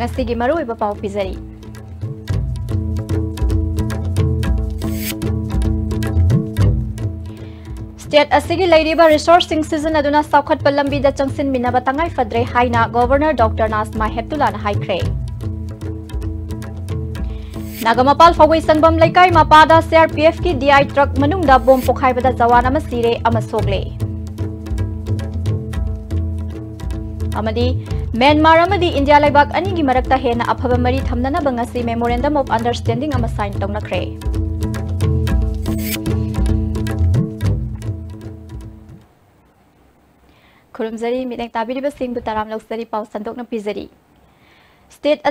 pizari state असगी लेरिबा resourcing season अदुना साउखट पलंबी द चंगसिन मिनबा तंगाई फद्रे हाइना गवर्नर डॉक्टर नासमा हेप्तुलान हाइख्रे नागमपाल फवई संगबम लेकाई मापादा सीआरपीएफ की डीआई ट्रक मनुंगदा बोम पोखाइबदा जवान सिरे सोगले अमदी इंडिया की मरकता हेना अफब मरी थमी मेमोरेंडम ऑफ़ अंडरस्टैंडिंग साइन खुरमजरी मिनेक ताबिरिबसिंग तराम लौसरी पाउ संदोकना पिजरी स्टेट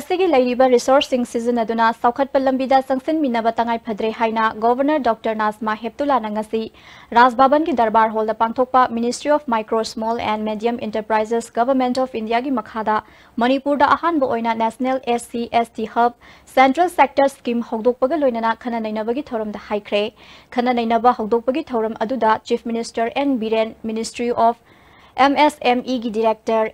रिसोर्सिंग सीज़न संगसिन मिनबा तंगाई फद्रे गवर्नर डॉक्टर नाजमा हेप्तुला राजभवन की दरबार hall पांथोकपा ministry of micro small and medium enterprises government of India की मखादा Manipur ओइना national SC ST hub central sector scheme लोइना खना हाइख्रे खना अदुदा chief minister N Biren ministry of MSME की director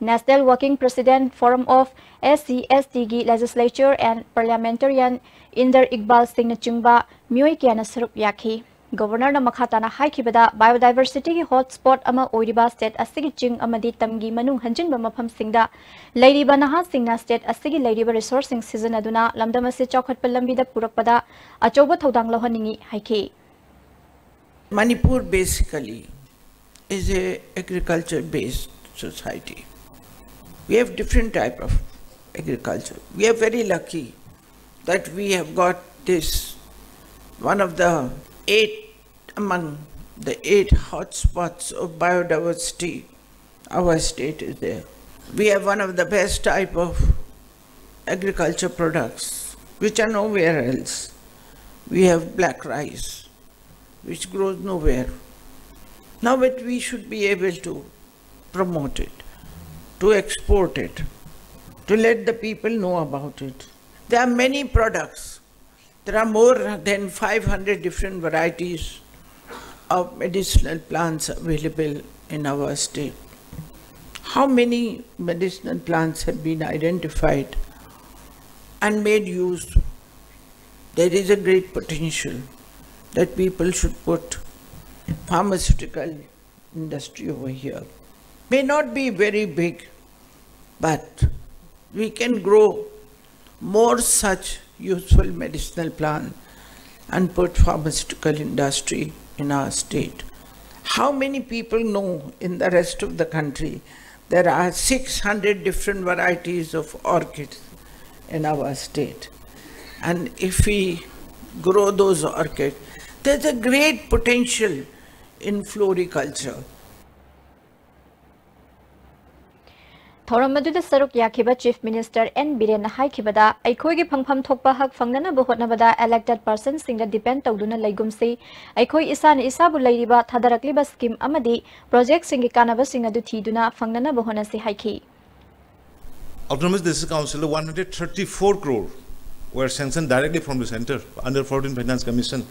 national working president forum of S C S T की legislature and parliamentarian Inder Iqbal Singh चिंबा मियोई क्या सरुप याखी गवर्नर मखाताना हाइखिबदा बायोडाइवर्सिटी की हॉटस्पॉट अमा ओइरिबा स्टेट असिगी चिंग अमदी तमगी मनु हंजिनबा मफम सिंगदा लेरिबा नहा सिंगना स्टेट असिगी लेरिबा रिसोर्सिंग सीज़न अदुना लमदम असे चौखट लंबीदा पुरकपदा अचौबा थौदांग लोहनिंगी हाइखी Manipur basically is a agriculture based society. We have different type of agriculture. We are very lucky that we have got this one of the eight among the eight hotspots of biodiversity. Our state is there. We have one of the best type of agriculture products which are nowhere else. We have black rice which grows nowhere. Now, but we should be able to promote it, to export it, to let the people know about it. There are many products. There are more than 500 different varieties of medicinal plants available in our state. How many medicinal plants have been identified and made use? There is a great potential that people should put pharmaceutical industry over here. May not be very big, but we can grow more such useful medicinal plants and put pharmaceutical industry in our state. How many people know in the rest of the country there are 600 different varieties of orchids in our state. And if we grow those orchids, there's a great potential in floriculture. N Biren हाइखिबदा अखोइगी फंगफम थोकपा हक फंगना बहोटनबदा elected person सिंगदा depend तौदुना लेगुमसे अखोइ इसान इसाबु लैरिबा थादरकलिबा स्कीम अमदी प्रोजेक्ट सिंगी कानबा सिंग अदु थीदुना फंगना बहोनसे हाइखि Autonomous District Council 134 crore were sanctioned directly from the center under 14 Finance Commission.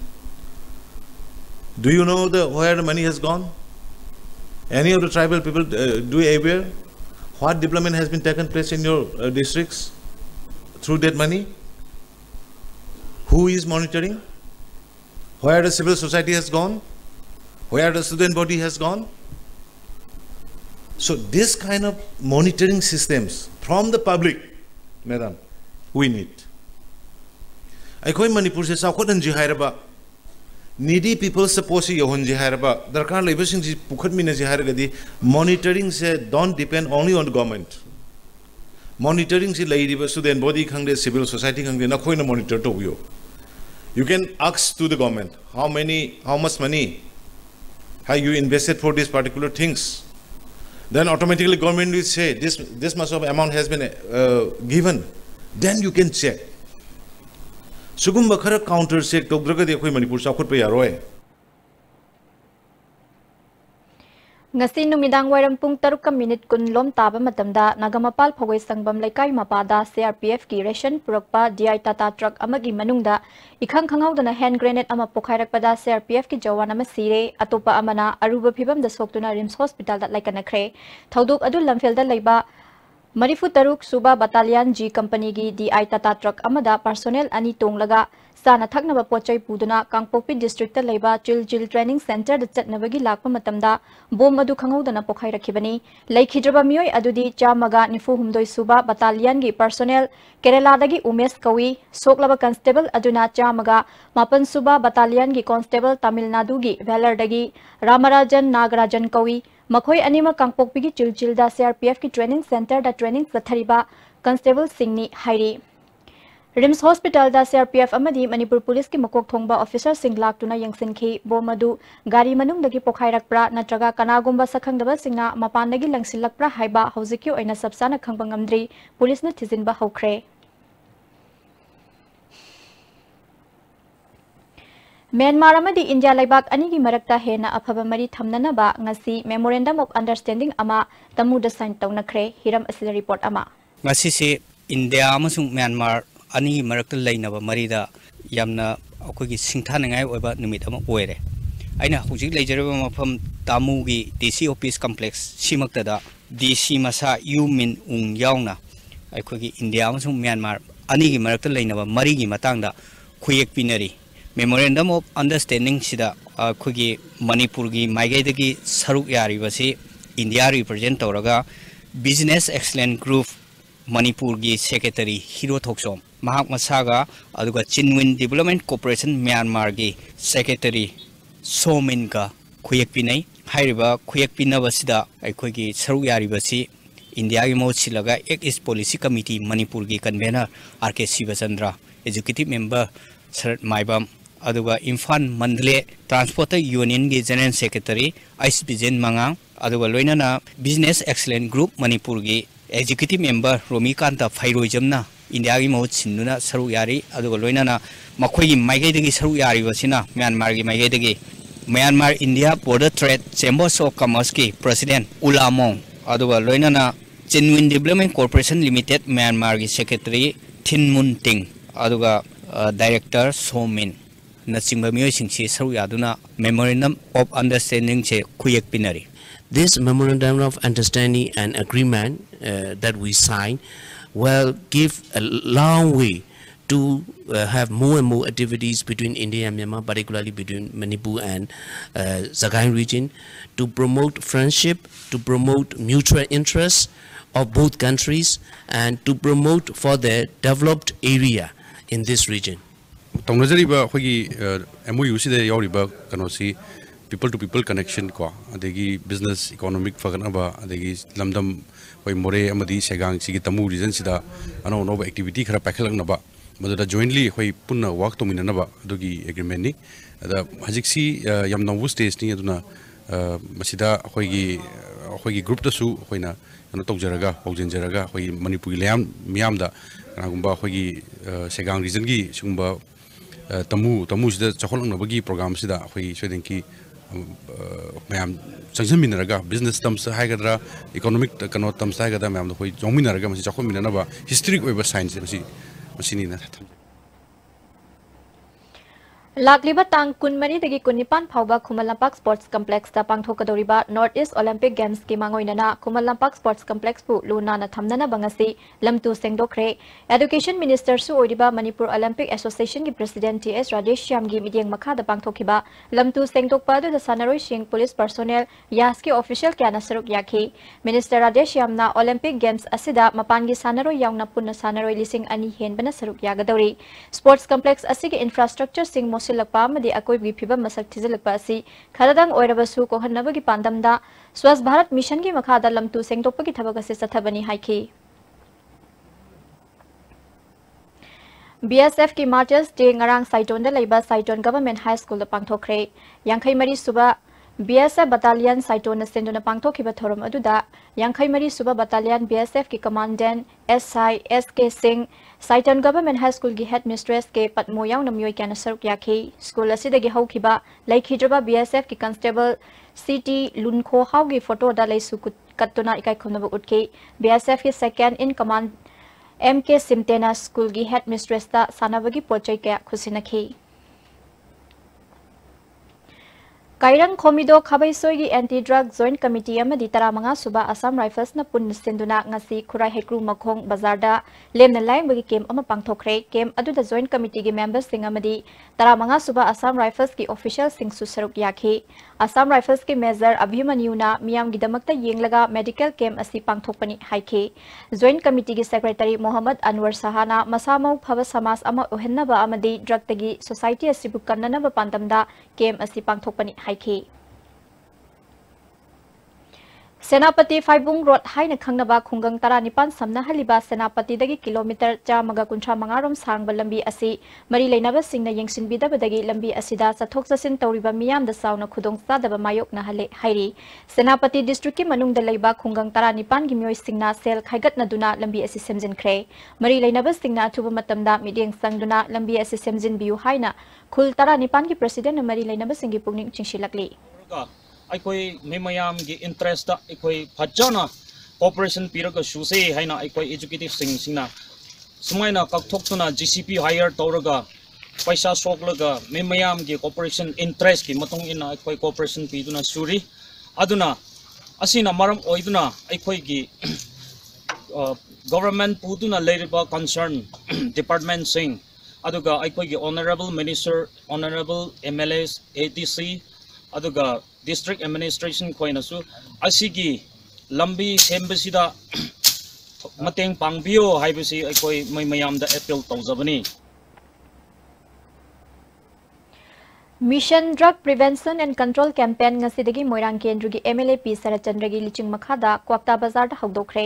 Do you know the, where the money has gone? Any of the tribal people uh, do aware what development has been taken place in your uh, districts through that money? Who is monitoring? Where the civil society has gone? Where the student body has gone? So this kind of monitoring systems from the public, madam, we need. ꯑꯩꯈꯣꯏ ꯃꯅꯤꯄꯨꯔꯁꯦ ꯆꯥꯎꯈꯠꯍꯟꯁꯤ ꯍꯥꯏꯔꯕ needy people suppose yohunji haraba darkar labor sing pukhat mina ji haragadi monitoring se don't depend only on the government. Monitoring si lai riba student body khangde civil society khangde na khoina monitor to yo you can ask to the government how many how much money have you invested for these particular things? Then automatically government will say this this much of amount has been uh, given. Then you can check सुगुम्ब खर counter check तौद्रगदी अखोई Manipur taruk ka minute kun lom taba matamda nagamapal phogoi sangbam laikai mapada CRPF ki ration purakpa DI Tata truck amagi manungda ikhang khanghaudana hand grenade ama pokhairakpada CRPF ki jawan ama sire atopa amana aruba phibam da soktuna RIMS hospital da laikana khre thoduk adu lamfel da leiba मरीफु तरुक सूबा battalion G company की दी आई Tata truck personnel अनी तोंगलगा चा थकनब पोचई पुदना Kangpokpi district लेबा chill chill training centre चटनबगी लाप मतमदा बोम अदु खंगौदना पोखाई रखिबनी लेखिद्रब बटालियन की पर्सोनेल केरला दगी उमेश कवी सोकलब कांस्टेबल अदुना चामगा मापन सूबा बटालियन की कांस्टेबल तमिलनाडु की वेलर दगी नागराजन कवी मखोई अनिमा कांगपोकपीगी चिलचिलदा सीआरपीएफ की ट्रेनिंग सेंटर दा ट्रेनिंग फथरीबा कंस्टेबल सिंहनी हाइरी रिम्स हॉस्पिटल दा सीआरपीएफ अमदी मणिपुर पुलिस की मकोक थोंगबा ऑफिसर सिंह लाकतुना यंगसिनखी बोमदु गारी मनुंग दगी पोखाइरकप्रा नत्रगा कनागुंबा सखंगदबा सिंगना मपानदगी लंगसिलकप्रा हाइबा हौजिक्यु ओइना सबसाना खंगबंगमद्री पुलिसना थिजिनबा हौख्रे म्यांमार इंडिया लेबाक अगर हेन अफब मरी थमी मेमोरेंडम ऑफ़ अंडरस्टैंडिंग तमुद सैन तौनखे हिरम अ रिपोर्ट इंडिया म्यांमार अगर मरक् लेनाब मरीदी अनेजिक लेजरब मफम तमु की डी सी ऑफ़िस कम्प्लेक्सम डी सी मसा यू मीन उंग इंडिया म्यांमार अगर लेनाब मरी की मतदा ꯃꯦꯃꯣꯔꯦꯟꯗꯝ ꯑꯣꯐ ꯑꯟꯗꯔꯁꯇꯦꯟꯗꯤꯡꯁꯤꯗ ꯑꯩꯈꯣꯏꯒꯤ ꯃꯅꯤꯄꯨꯔꯒꯤ ꯃꯥꯏꯀꯩꯗꯒꯤ ꯁꯔꯨꯛ ꯌꯥꯔꯤꯕꯁꯤ ꯏꯟꯗꯤꯌꯥ ꯔꯤꯄ꯭ꯔꯖꯦꯟ ꯇꯧꯔꯒ ꯕꯤꯖꯤꯅꯦꯁ ꯑꯦꯛꯁꯂꯦꯟ ꯒ꯭ꯔꯨꯞ ꯃꯅꯤꯄꯨꯔꯒꯤ ꯁꯦꯀ꯭ꯔꯦꯇꯔꯤ ꯍꯤꯔꯣ ꯊꯣꯛꯆꯣꯝ ꯃꯍꯥꯛ ꯃꯁꯥꯒ ꯑꯗꯨꯒ ꯆꯤꯟꯋꯤꯟ ꯗꯤꯕꯂꯞꯃꯦꯟ ꯀꯣꯔꯄꯣꯔꯦꯁꯟ ꯃ꯭ꯌꯥꯟꯃꯥꯔꯒꯤ ꯁꯦꯀ꯭ꯔꯦꯇꯔꯤ ꯁꯣꯃꯤꯟꯒ ꯈꯨꯌꯦꯛ ꯄꯤꯅꯩ ꯍꯥꯏꯔꯤꯕ ꯈꯨꯌꯦꯛ ꯄꯤꯅꯕꯁꯤꯗ ꯑꯩꯈꯣꯏꯒꯤ ꯁꯔꯨꯛ ꯌꯥꯔꯤꯕꯁꯤ ꯏꯟꯗꯤꯌꯥꯒꯤ ꯃꯍꯨꯠ ꯁꯤꯜꯂꯒ ꯑꯦꯛ ꯏꯁ ꯄꯣꯂꯤꯁꯤ ꯀꯃꯤꯇꯤ ꯃꯅꯤꯄꯨꯔꯒꯤ convener R Imphal Mandalay transport union की जनरल सेक्रेटरी ऐस बिजेन मंगा लोनना बिज़नेस एक्सलेंट ग्रुप मनपुर की एग्जीक्यूटिव मेंबर रोमीकांत फैरोजम इंडिया की महुत सिंधुना सरुक यारी अदुगा लोइनाना मखोई सरुक म्यांमार की माइगैदगी Myanmar India border trade chambers of commerce की प्रेसिडेंट उलामोंग अदुगा Chindwin development corporation limited Myanmar की सेक्रेटरी थिनमुन टिंग डायरेक्टर सोमिन ꯅꯆꯤꯡꯕ ꯃꯤꯑꯣꯏꯁꯤꯡꯁꯤ ꯁꯔꯨꯛ ꯌꯥꯗꯨꯅ memorandum of ꯑꯟꯗꯔꯁꯇꯦꯟꯗꯤꯡꯁꯦ ꯈꯨꯌꯦꯛ ꯄꯤꯅꯔꯤ This memorandum of understanding and agreement uh, that we sign will give a long way to uh, have more and more activities between India and Myanmar, particularly between Manipur and uh, Sagaing region, to promote friendship, to promote mutual interests of both countries, and to promote for the developed area in this region. तौनजरीब अखोगी M O U से यौरीब कनोसी people to people connection ko adegi business economic fagana ba adegi lamdam koi more amadi segang sigi tamu region sida ano no ba activity khara pakhalang na ba maduda jointly koi punna work to minana ba adugi agreement ni ada hajik si yam nawu stage ni aduna masida koi gi koi gi group da su koi na ano tawjaraga paujinjaraga koi manipuri layam miyam da kanagumba koi gi segang region gi sungba tamu tamu sida chakholang nabagi program sida hoi soiden ki मैम चंजनमीनरगा business तम्स हाइगद्रा economic कनो तम्स हाइगद्रा ma'am तो कोई जोमिनरगा मसी चाखोमिननबा historic ओइबा science मसी मसीनी ना लाकलिबा तांग कुनिपान फावबा खुमल लंपाक स्पोर्ट्स कॉम्प्लेक्स ता नॉर्थ ईस्ट ओलंपिक गेम्स की मांगोइनना खुमल लंपाक स्पोर्ट्स कॉम्प्लेक्स लुना ना थमनना बंगसी लमतु सेंगदोखरे एजुकेशन मिनिस्टर सु ओलंपिक एसोसिएशन की president T S Rajesh Shyam की मीडियंग मखा दा पांगथोखिबा लमतु सेंगदोकपा दु सानरोय सिंह पुलिस पर्सोनेल यास की ऑफिशियल क्या नसरुक याखी minister Rajesh Shyam Olympic games मपान की सानरोय यावना पुन्ना सानरोय लिसिंग अनि हेनबना सरुक यागदौरी स्पोर्ट्स कॉम्प्लेक्स असिगे इंफ्रास्ट्रक्चर सिंग मसक थिजलकपा असि खरदंग ओइरबसु कोहन्नबगी पांदमदा स्वच्छ भारत मिशन की मखादा लमतु सेंगदोपगी थबक असे सथबनी हाइखी BSF की marchers day ngarang Saiton Saiton government high school पांगथोखरे यांखै मरी सुबा BSF battalion साइटोन सेंदुना पांगथोखिबा थोरम अदुदा यांखै मरी सुबा battalion BSF की commandant SI SK Singh Saiton Government High school की headmistress के पद्मो याउन मियोय क्या सरुक याखी स्कूल असिदगी हौखिबा लैखिद्रबा बीएसएफ की कांस्टेबल सिटी लुनखो हाउ की फ़ोटो दा लैसु कत्तुना इकाई खुनब उठके बीएसएफ की इन कमांड एम के सिमतेना स्कूल की मिस्ट्रेस ता सानाबगी क्या खुसिनखी kairang khomido khabai soigi anti drug joint committee amadi taramanga suba assam rifles na pun sinduna ngasi khurai hekru makhong bazar da lemna bagi kem ama pangthokre kem adu da joint committee gi members sing amadi taramanga suba assam rifles ki official sing su saruk yakhi assam rifles ki major abhimanyu na miyam gi damakta yenglaga medical camp asi pangthokpani haikhe joint committee gi secretary mohammad anwar sahana masamau phava samas ama ohenna amadi drug tagi society asi bu kannana ba pandamda camp asi pangthokpani हाइखे सेनापति फाइबुंग road हाइन खंगनबा खुंगंग तरा निपान समना हलिबा सेनापति दगी kilometre चामगा कुंठा मंगारोम सांग लंबी असि मरी लेनब सिंह यंगसिन बिदबदगी लंबी असिदा चथोक चसिन तौरिबा मियाम the साउना खुदोंग सादबा मायोक न हले हाइरी सेनापति डिस्ट्रिक्ट की मनुंग द लेबा खुंगंग तरा निपान गी मियोय सिंगना सेल खाइगत नदुना लंबी असि सेमजिनख्रे मरी लेनब सिंगना अथुब मतमदा मिडियंग संगदुना लंबी असि सेमजिन बियु हाइना खुल तरा निपान की प्रेसिडेंट मरी लेनब सिंगी पुगनिंग चिंशिलकली ꯑꯩꯈꯣꯏ ꯃꯤ ꯃꯌꯥꯝꯒꯤ ꯏꯟꯇꯔꯦꯁꯇ ꯑꯩꯈꯣꯏ ꯐꯖꯅ ꯀꯣꯑꯣꯄꯔꯦꯁꯟ ꯄꯤꯔꯒ ꯁꯨꯁꯦ ꯍꯥꯏꯅ ꯑꯩꯈꯣꯏ ꯑꯦꯖꯨꯀꯦꯇꯤꯚꯁꯤꯡꯁꯤꯡꯅ ꯁꯨꯃꯥꯏꯅ ꯀꯛꯊꯣꯛꯇꯨꯅ ꯖꯤ ꯁꯤ ꯄꯤ ꯍꯥꯏꯌꯔ ꯇꯧꯔꯒ ꯄꯩꯁꯥ ꯁꯣꯛꯂꯒ ꯃꯤ ꯃꯌꯥꯝꯒꯤ ꯀꯣꯑꯣꯄꯔꯦꯁꯟ ꯏꯟꯇꯔꯦꯁꯀꯤ ꯃꯇꯨꯡ ꯏꯟꯅ ꯑꯩꯈꯣꯏ ꯀꯣꯑꯣꯄꯔꯦꯁꯟ ꯄꯤꯗꯨꯅ ꯁꯨꯔꯤ ꯑꯗꯨꯅ ꯑꯁꯤꯅ ꯃꯔꯝ ꯑꯣꯏꯗꯨꯅ ꯑꯩꯈꯣꯏꯒꯤ ꯒꯣꯕꯔꯃꯦꯟ ꯄꯨꯗꯨꯅ ꯂꯩꯔꯤꯕ ꯀꯟꯁꯔꯟ ꯗꯤꯄꯥꯔꯠꯃꯦꯟꯁꯤꯡ ꯑꯗꯨꯒ ꯑꯩꯈꯣꯏꯒꯤ honourable minister honourable M L S ꯑꯦ district administration खोनसू लंबी सेमसीद पाबीय मई मैं appeal तौजबनी mission drug prevention and control campaign कैंपेनगे Moirang केन्द्र की M L A P Sharatchandra की लिचिंग मखाद क्वाक्टा बजार होदोखे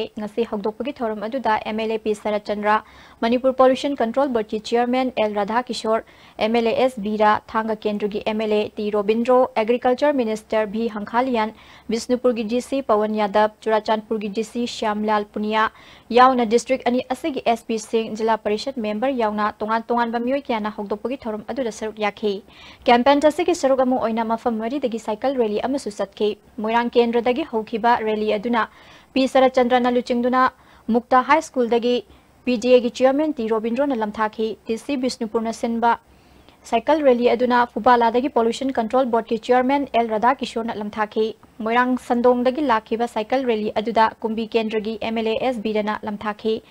होदोपुर की थोम M L A P Sharatchandra Manipur pollution control board की chairman L Radha Kishore L S बीरा थांग केन्द्र की MLA T Robindro agriculture minister भी हंखालियान विष्णुपुर की डीसी पवन यादव चुराचांदपुर की डीसी श्यामलाल पुनिया यावना डिस्ट्रिक अनि असगी एसपी सिंह जिला परिषद मेंबर यावना तोंगान तोंगान बमियो कियाना होगदोपगी थोरम अदुर सरुक याखे कैंपेन की सरुक अमु ओइना मफम मरी दगी साइकिल रैली अमे सुसतके मोइरांग केन्द्र दगी होखिबा रैली पी सरचंद्रना लुचिंगदुना मुक्ता हाई स्कूल दगी की चेयरमैन टी रोबिंद्रो लमथाखी टीसी बिष्णुपुर सिंबा साइकिल रैली अदुना फुबालादगी पोल्यूशन कंट्रोल बोर्ड के चेयरमैन एल राधा किशोर लमथाखी मोरंग संदोंगदगी लाखिबा साइकिल रैली अदुदा कुंबी केंद्र की एमएलए एस बीरना लमथाखी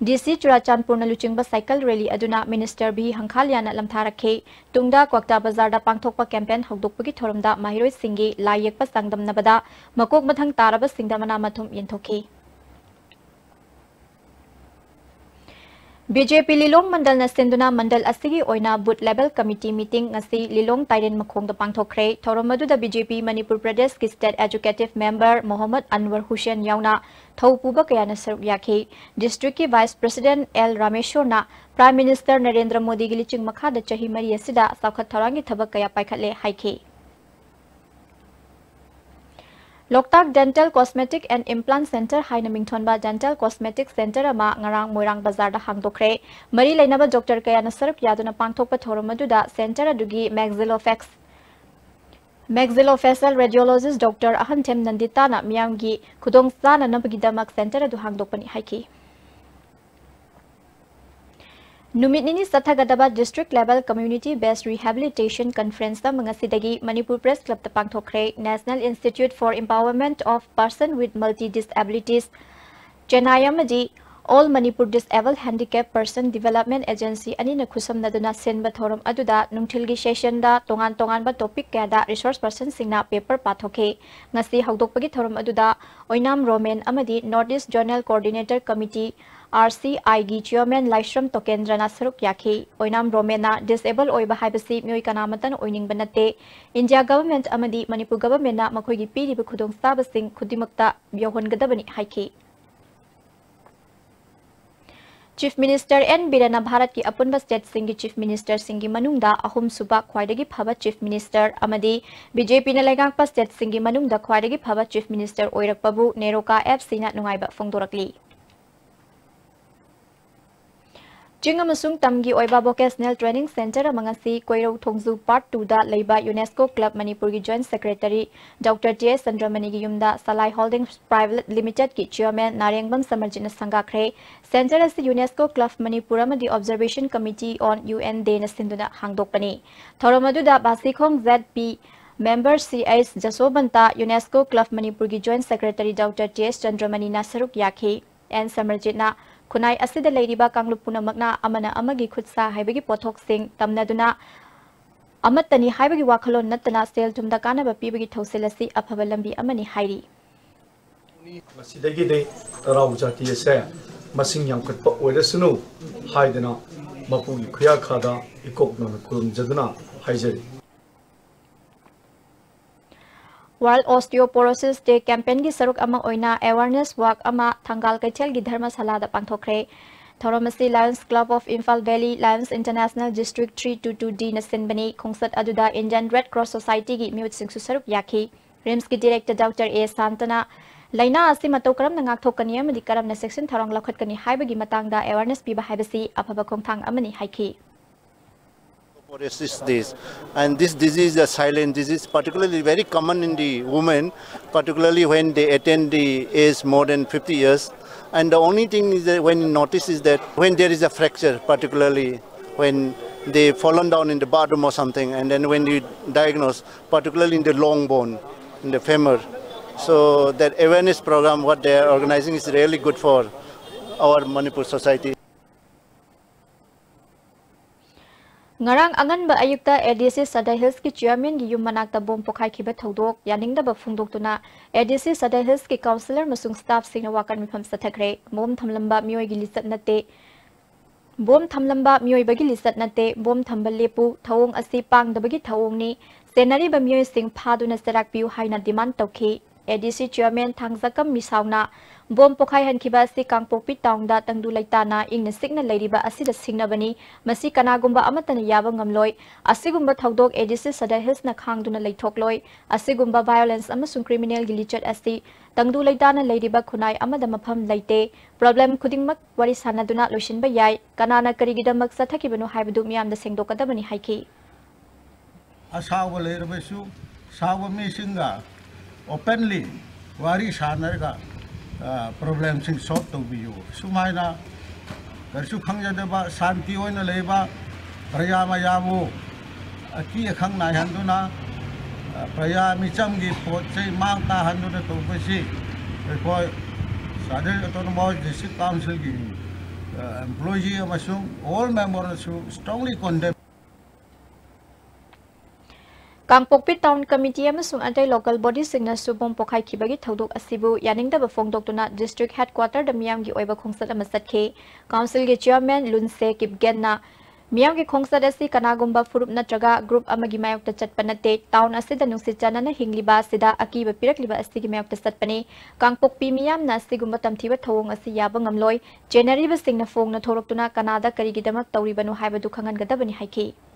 डीसी चुराचांदपुर लुचिंग साइकिल रैली अदुना मिनिस्टर भी हंखालियाना लमथारखे तुंगदा क्वाक्ता बाज़ार पांथोप कैंपेन हौदोपगी थोरमदा माहिरोय सिंगी लाई येकप संगदमनबदा मकोक मथंग तारब सिंगदमना मथुम यंथोखे बीजेपी लिलोंग मंडल न सिंधुना मंडल ओइना बूथ लेवल कमिटी मीटिंग मखोंग द पांगथोखरे थोरमदु द बीजेपी मणिपुर प्रदेश की state executive member Mohammad Anwar Hussain याउना थौपुब कयाना सरुक याखे डिस्ट्रिक्ट की वाइस प्रेसिडेंट एल रामेश्वरना प्राइम मिनिस्टर नरेंद्र मोदी की लिचिंग मखा द चही मरी असिदा साखत थौरांगी थबक कया पाइखले हाइखे Loktak dental cosmetic and implant centre हाइन मिंगथोनबा dental cosmetic centre kaya na saruk yaduna pangthokpa thorum aduda center adugi maxillofax maxillofacial radiologist dr ahanthem nandita na miyamgi khudong sana nabagi damak center adu hangdokpani haiki नुमित निनी सथगदबा district level community based rehabilitation conference मंगसीदगी Manipur press club पांथोखरे national institute for empowerment of person with multi disabilities Chennai all Manipur disable handicap person development agency अनी खुसमनदुना सेनब थोरम नुंथिलगी session तोंगान तोंगान topic कयादा रिसोर्स पर्सन सिंगना पेपर पाथोखे hawdokpagi thorum aduda oinam romen amadi north east journal R C I की चेयरमें लाइम तोकेंद्र सरुक याखी ओनाम रोमेना डिसेबल मई कनामतनब नाते इंडिया गवर्मेंट मनपुर गवर्मेंट मको की पीरब खुदस्ताबी chief minister N Biren Bharat की अपुब स्टेट की चीफ मिनिस्टर अहम सूब खाई फब चीफ मिनिस्टर बीजेपी ने लेगा स्टेट की खाई फब चीफ मिनिस्टर नेरोका एफ़ सिंह फोदरली चिंग अमसुंग तमगी वोकेशनल ट्रेनिंग सेंटर अमंगसी कोइरौ थोंजु पार्ट 2 दा यूनेस्को क्लब मणिपुर की joint secretary doctor S Chandramani की युमदा सलाई होल्डिंग्स प्राइवेट लिमिटेड की चेयरमैन नारेंगबम समर्जिन संगाखरे सेंटर अस UNESCO club Manipur अमदी observation committee on UN day न सिंदुना हांगदोकपनी बासिखोंग Z P member CH Jasobanta UNESCO Club, Manipur gi joint secretary Dr TS Chandramani na saruk yakhi and Samarjit na khunai asida leiriba kanglup punamakna amana amagi khutsa haibagi pothok sing tamnaduna amatani haibagi wakhalon natana sel tumda kanaba pibagi thauselasi afaba lambi amani hairi ꯃꯁꯤꯗꯒꯤꯗꯤ ꯇꯔꯥꯎ ꯖꯥꯇꯤ ꯑꯁꯦ ꯃꯁꯤꯡ ꯌꯥꯝꯈꯠꯄ ꯑꯣꯏꯔꯁꯅꯨ ꯍꯥꯏꯗꯅ ꯃꯄꯨꯒꯤ ꯈꯨꯌꯥꯈꯥꯗ ꯏꯀꯣꯛꯅꯅ ꯈꯨꯔꯨꯝꯖꯗꯨꯅ ꯍꯥꯏꯖꯔꯤ World Osteoporosis Day campaign gi saruk ama oina awareness walk ama thangal kaithel gi dharma sala da pangthokre Thoramasi Lions Club of Imphal Valley Lions International District 322D na sinbani khongsat aduda Indian Red Cross Society gi miut sing su saruk yakhi RIMS gi director Dr. A Santana laina asi matau karam na ngak thokani amadi karam na section tharang lakhat kani haibagi matangda awareness piba haibasi aphaba khongthang amani haiki osteoporosis this and this disease is a silent disease particularly very common in the women particularly when they attain the age more than 50 years. And the only thing is that when you notice is that when there is a fracture particularly when they fallen down in the bathroom or something and then when you diagnose particularly in the long bone in the femur. So that awareness program what they are organizing is really good for our manipur society ngarang angan ba ayukta ADC Sadai Hills ki chairman gi yum manak ta bom pokhai khiba thodok yaning da ba phungdok tuna. ADC Sadai Hills ki councillor masung staff sing na wakan mifam sathakre mom thamlamba mioi gi lisat nate bom thamlamba mioi ba gi lisat nate bom thambal lepu. Thawong asi pang da ba gi thawong ni. Senari ba mioi sing phaduna sarak piu haina demand tokhi. ADC chairman thangzakam misauna. बोम पोखाईब से कांपोपी town तंगू लेता इन sign कनागुबल थौद Aedes सदर हिस्स खांगल violence criminal की लिचट अ तंगू लेता खुनाई मफम लेते problem खुद worry सान लोशनब याय कना कम चथकीबू है सेंदोकदबी bi yu sumaina karsu khangjada ba shanti oina leiba praya ma yamu aki khang na handuna praya mi cham gi pot sei mang khongsat ama satke council gi chairman Lunse Kipgenna miyam gi khongsat asi kanagumba furup natraga group amagi mayok ta chatpa nate town asida nungsi chanana hingliba sida akiba pirakliba asi gi mayok ta satpani kangpokpi miyam na asigumba tamthiba thawong asi yaba ngamloi January ba singna phongna thoroktuna kanada karigi damak tawribanu haibadu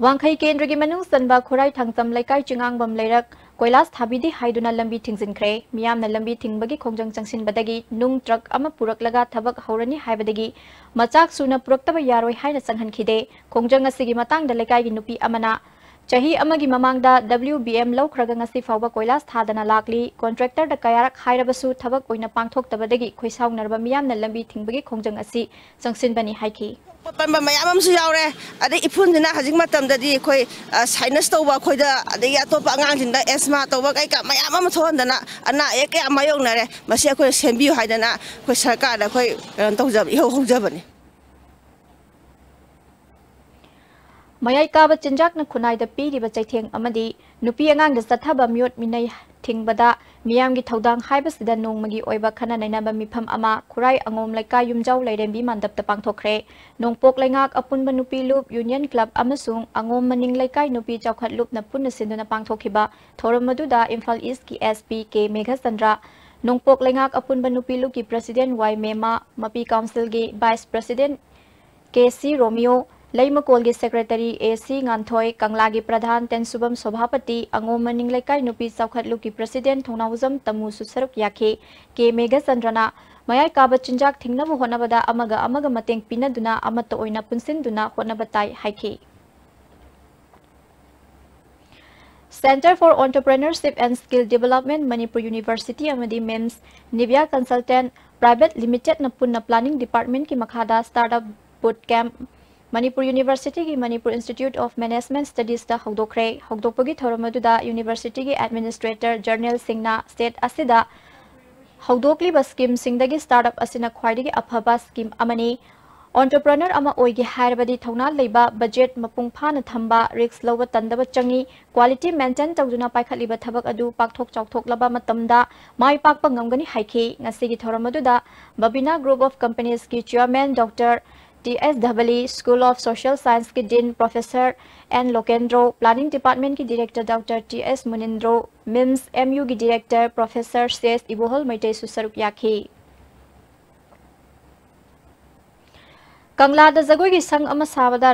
वांखै केंद्र की मनु सनबा खुराई थंगतम लेकाई चिंगांगबम लेरक कोइलास थाबीदी हाइदुना लंबी थिंगजिनख्रे मियाम लंबी थिंगबगी खोंजंग चंगसिनबदगी नुंग truck अमा पुरकलगा थबक हौरनी हाइबदगी मचाक सुना यारोय हाइना चंगहनखिदे खोंजंग ꯆꯍꯤ ꯑꯃꯒꯤ ꯃꯃꯥꯡꯗ W B M ꯂꯧꯈ꯭ꯔꯒ ꯉꯁꯤ ꯐꯥꯎꯕ ꯀꯣꯏꯂꯥꯁ ꯊꯥꯗꯅ ꯂꯥꯛꯂꯤ ꯀꯣꯟꯇ꯭ꯔꯦꯛꯇꯔꯗ ꯀꯌꯥꯔꯛ ꯍꯥꯏꯔꯕꯁꯨ ꯊꯕꯛ ꯑꯣꯏꯅ ꯄꯥꯡꯊꯣꯛꯇꯕꯗꯒꯤ ꯈꯣꯏꯁꯥꯎꯅꯔꯕ ꯃꯤꯌꯥꯝꯅ ꯂꯝꯕꯤ ꯊꯤꯡꯕꯒꯤ ꯈꯣꯡꯖꯪ ꯑꯁꯤ ꯆꯪꯁꯤꯟꯕꯅꯤ ꯍꯥꯏꯈꯤ ꯄꯟꯕ ꯃꯌꯥꯝ ꯑꯃꯁꯨ ꯌꯥꯎꯔꯦ ꯑꯗꯩ ꯏꯐꯨꯟꯁꯤꯅ ꯍꯧꯖꯤꯛ ꯃꯇꯝꯗꯗꯤ ꯑꯩꯈꯣꯏ ꯁꯥꯏꯅꯁ ꯇꯧꯕ ꯑꯩꯈꯣꯏꯗ ꯑꯗꯒꯤ ꯑꯇꯣꯞꯄ ꯑꯉꯥꯡꯁꯤꯡꯗ ꯑꯦꯁꯃꯥ ꯇꯧꯕ ꯀꯩꯀꯥ ꯃꯌꯥꯝ ꯑꯃ ꯊꯣꯛꯍꯟꯗꯅ ꯑꯅꯥ ꯑꯌꯦꯛ ꯀꯌꯥ ꯃꯥꯌꯣꯛꯅꯔꯦ ꯃꯁꯤ ꯑꯩꯈꯣꯏꯅ ꯁꯦꯝꯕꯤꯌꯨ ꯍꯥꯏꯗꯅ ꯑꯩꯈꯣꯏ ꯁꯔꯀꯥꯔꯗ ꯑꯩꯈꯣꯏ ꯀꯩꯅꯣ ꯇꯧꯖꯕ ꯏꯍꯧ ꯍꯧꯖꯕꯅꯤ ꯃꯌꯥꯏ ꯀꯥꯕ ꯆꯤꯟꯖꯥꯛꯅ ꯈꯨꯟꯅꯥꯏꯗ ꯄꯤꯔꯤꯕ ꯆꯩꯊꯦꯡ ꯑꯃꯗꯤ ꯅꯨꯄꯤ ꯑꯉꯥꯡꯗ ꯆꯠꯊꯕ ꯃꯤꯑꯣꯠ ꯃꯤꯅꯩ ꯊꯤꯡꯕꯗ ꯃꯤꯌꯥꯝꯒꯤ ꯊꯧꯗꯥꯡ ꯍꯥꯏꯕꯁꯤꯗ ꯅꯣꯡꯃꯒꯤ ꯑꯣꯏꯕ ꯈꯟꯅ ꯅꯩꯅꯕ ꯃꯤꯐꯝ ꯑꯃ ꯈꯨꯔꯥꯏ ꯑꯉꯣꯝ ꯂꯩꯀꯥꯏ ꯌꯨꯝꯖꯥꯎ ꯂꯩꯔꯦꯝꯕꯤ ꯃꯥꯟꯗꯞꯇ ꯄꯥꯡꯊꯣꯛꯈ꯭ꯔꯦ ꯅꯣꯡꯄꯣꯛ ꯂꯩꯉꯥꯛ ꯑꯄꯨꯟꯕ ꯅꯨꯄꯤ ꯂꯨꯞ ꯌꯨꯅꯤꯌꯟ ꯀ꯭ꯂꯕ ꯑꯃꯁꯨꯡ ꯑꯉꯣꯝ ꯃꯅꯤꯡ ꯂꯩꯀꯥꯏ ꯅꯨꯄꯤ ꯆꯥꯎꯈꯠ ꯂꯨꯞꯅ ꯄꯨꯟꯅ ꯁꯤꯟꯗꯨꯅ ꯄꯥꯡꯊꯣꯛꯈꯤꯕ ꯊꯧꯔꯝ ꯑꯗꯨꯗ ꯏꯝꯐꯥꯜ ꯏꯁꯀꯤ ꯑꯦꯁ ꯄꯤ ꯀꯦ ꯃꯦꯘꯆꯟꯗ꯭ꯔ ꯅꯣꯡꯄꯣꯛ ꯂꯩꯉꯥꯛ ꯑꯄꯨꯟꯕ ꯅꯨꯄꯤ ꯂꯨꯞꯀꯤ ꯄ꯭ꯔꯁꯤꯗꯦꯟ ꯋꯥꯏ ꯃꯦꯃꯥ ꯃꯄꯤ ꯀꯥꯎꯟꯁꯤꯜꯒꯤ vice president K C Romeo लेमकोल लईमकोल सेक्रेटरी ए सी गांथय कंगला की प्रधान तेनसुब सभापति अंगोम मनी चौखलू की प्रेसीडें थोनाउम तमु सरुक याखे के मेघचंद्रा मैय काब चिंजा थीब होने पीनदनाबाई centre for entrepreneurship and skill development Manipur university memes Nivea consultant private limited पुनः प्लानिंग डिपार्टमेंट की मखाद startup boot camp Manipur university की Manipur institute of management studies हौदोखे हौदोपुर यूनीवर्सीटी की एडमिनीस्ट्रेटर जर्नल स्टेट हौदोली स्कीम सिंह स्टार्टअप खाई अफब scheme entrepreneur हैब बजे मूंगफा थब रिस्क लो तब चंगी क्वालिटी मेन्टेन तौर पाखल थबक अगौलबा मा पाप गमगनी थौर बबीना ग्रुप ऑफ़ कंपनीज़ की chairman doctor D school of social science के dean professor N Lokendro planning department की director doctor T S Munindro MIMS M U की डायरेक्टर प्रोफेसर सेस इबोहल मैटे सुसरुक याखी कंगला जगोई की संग अम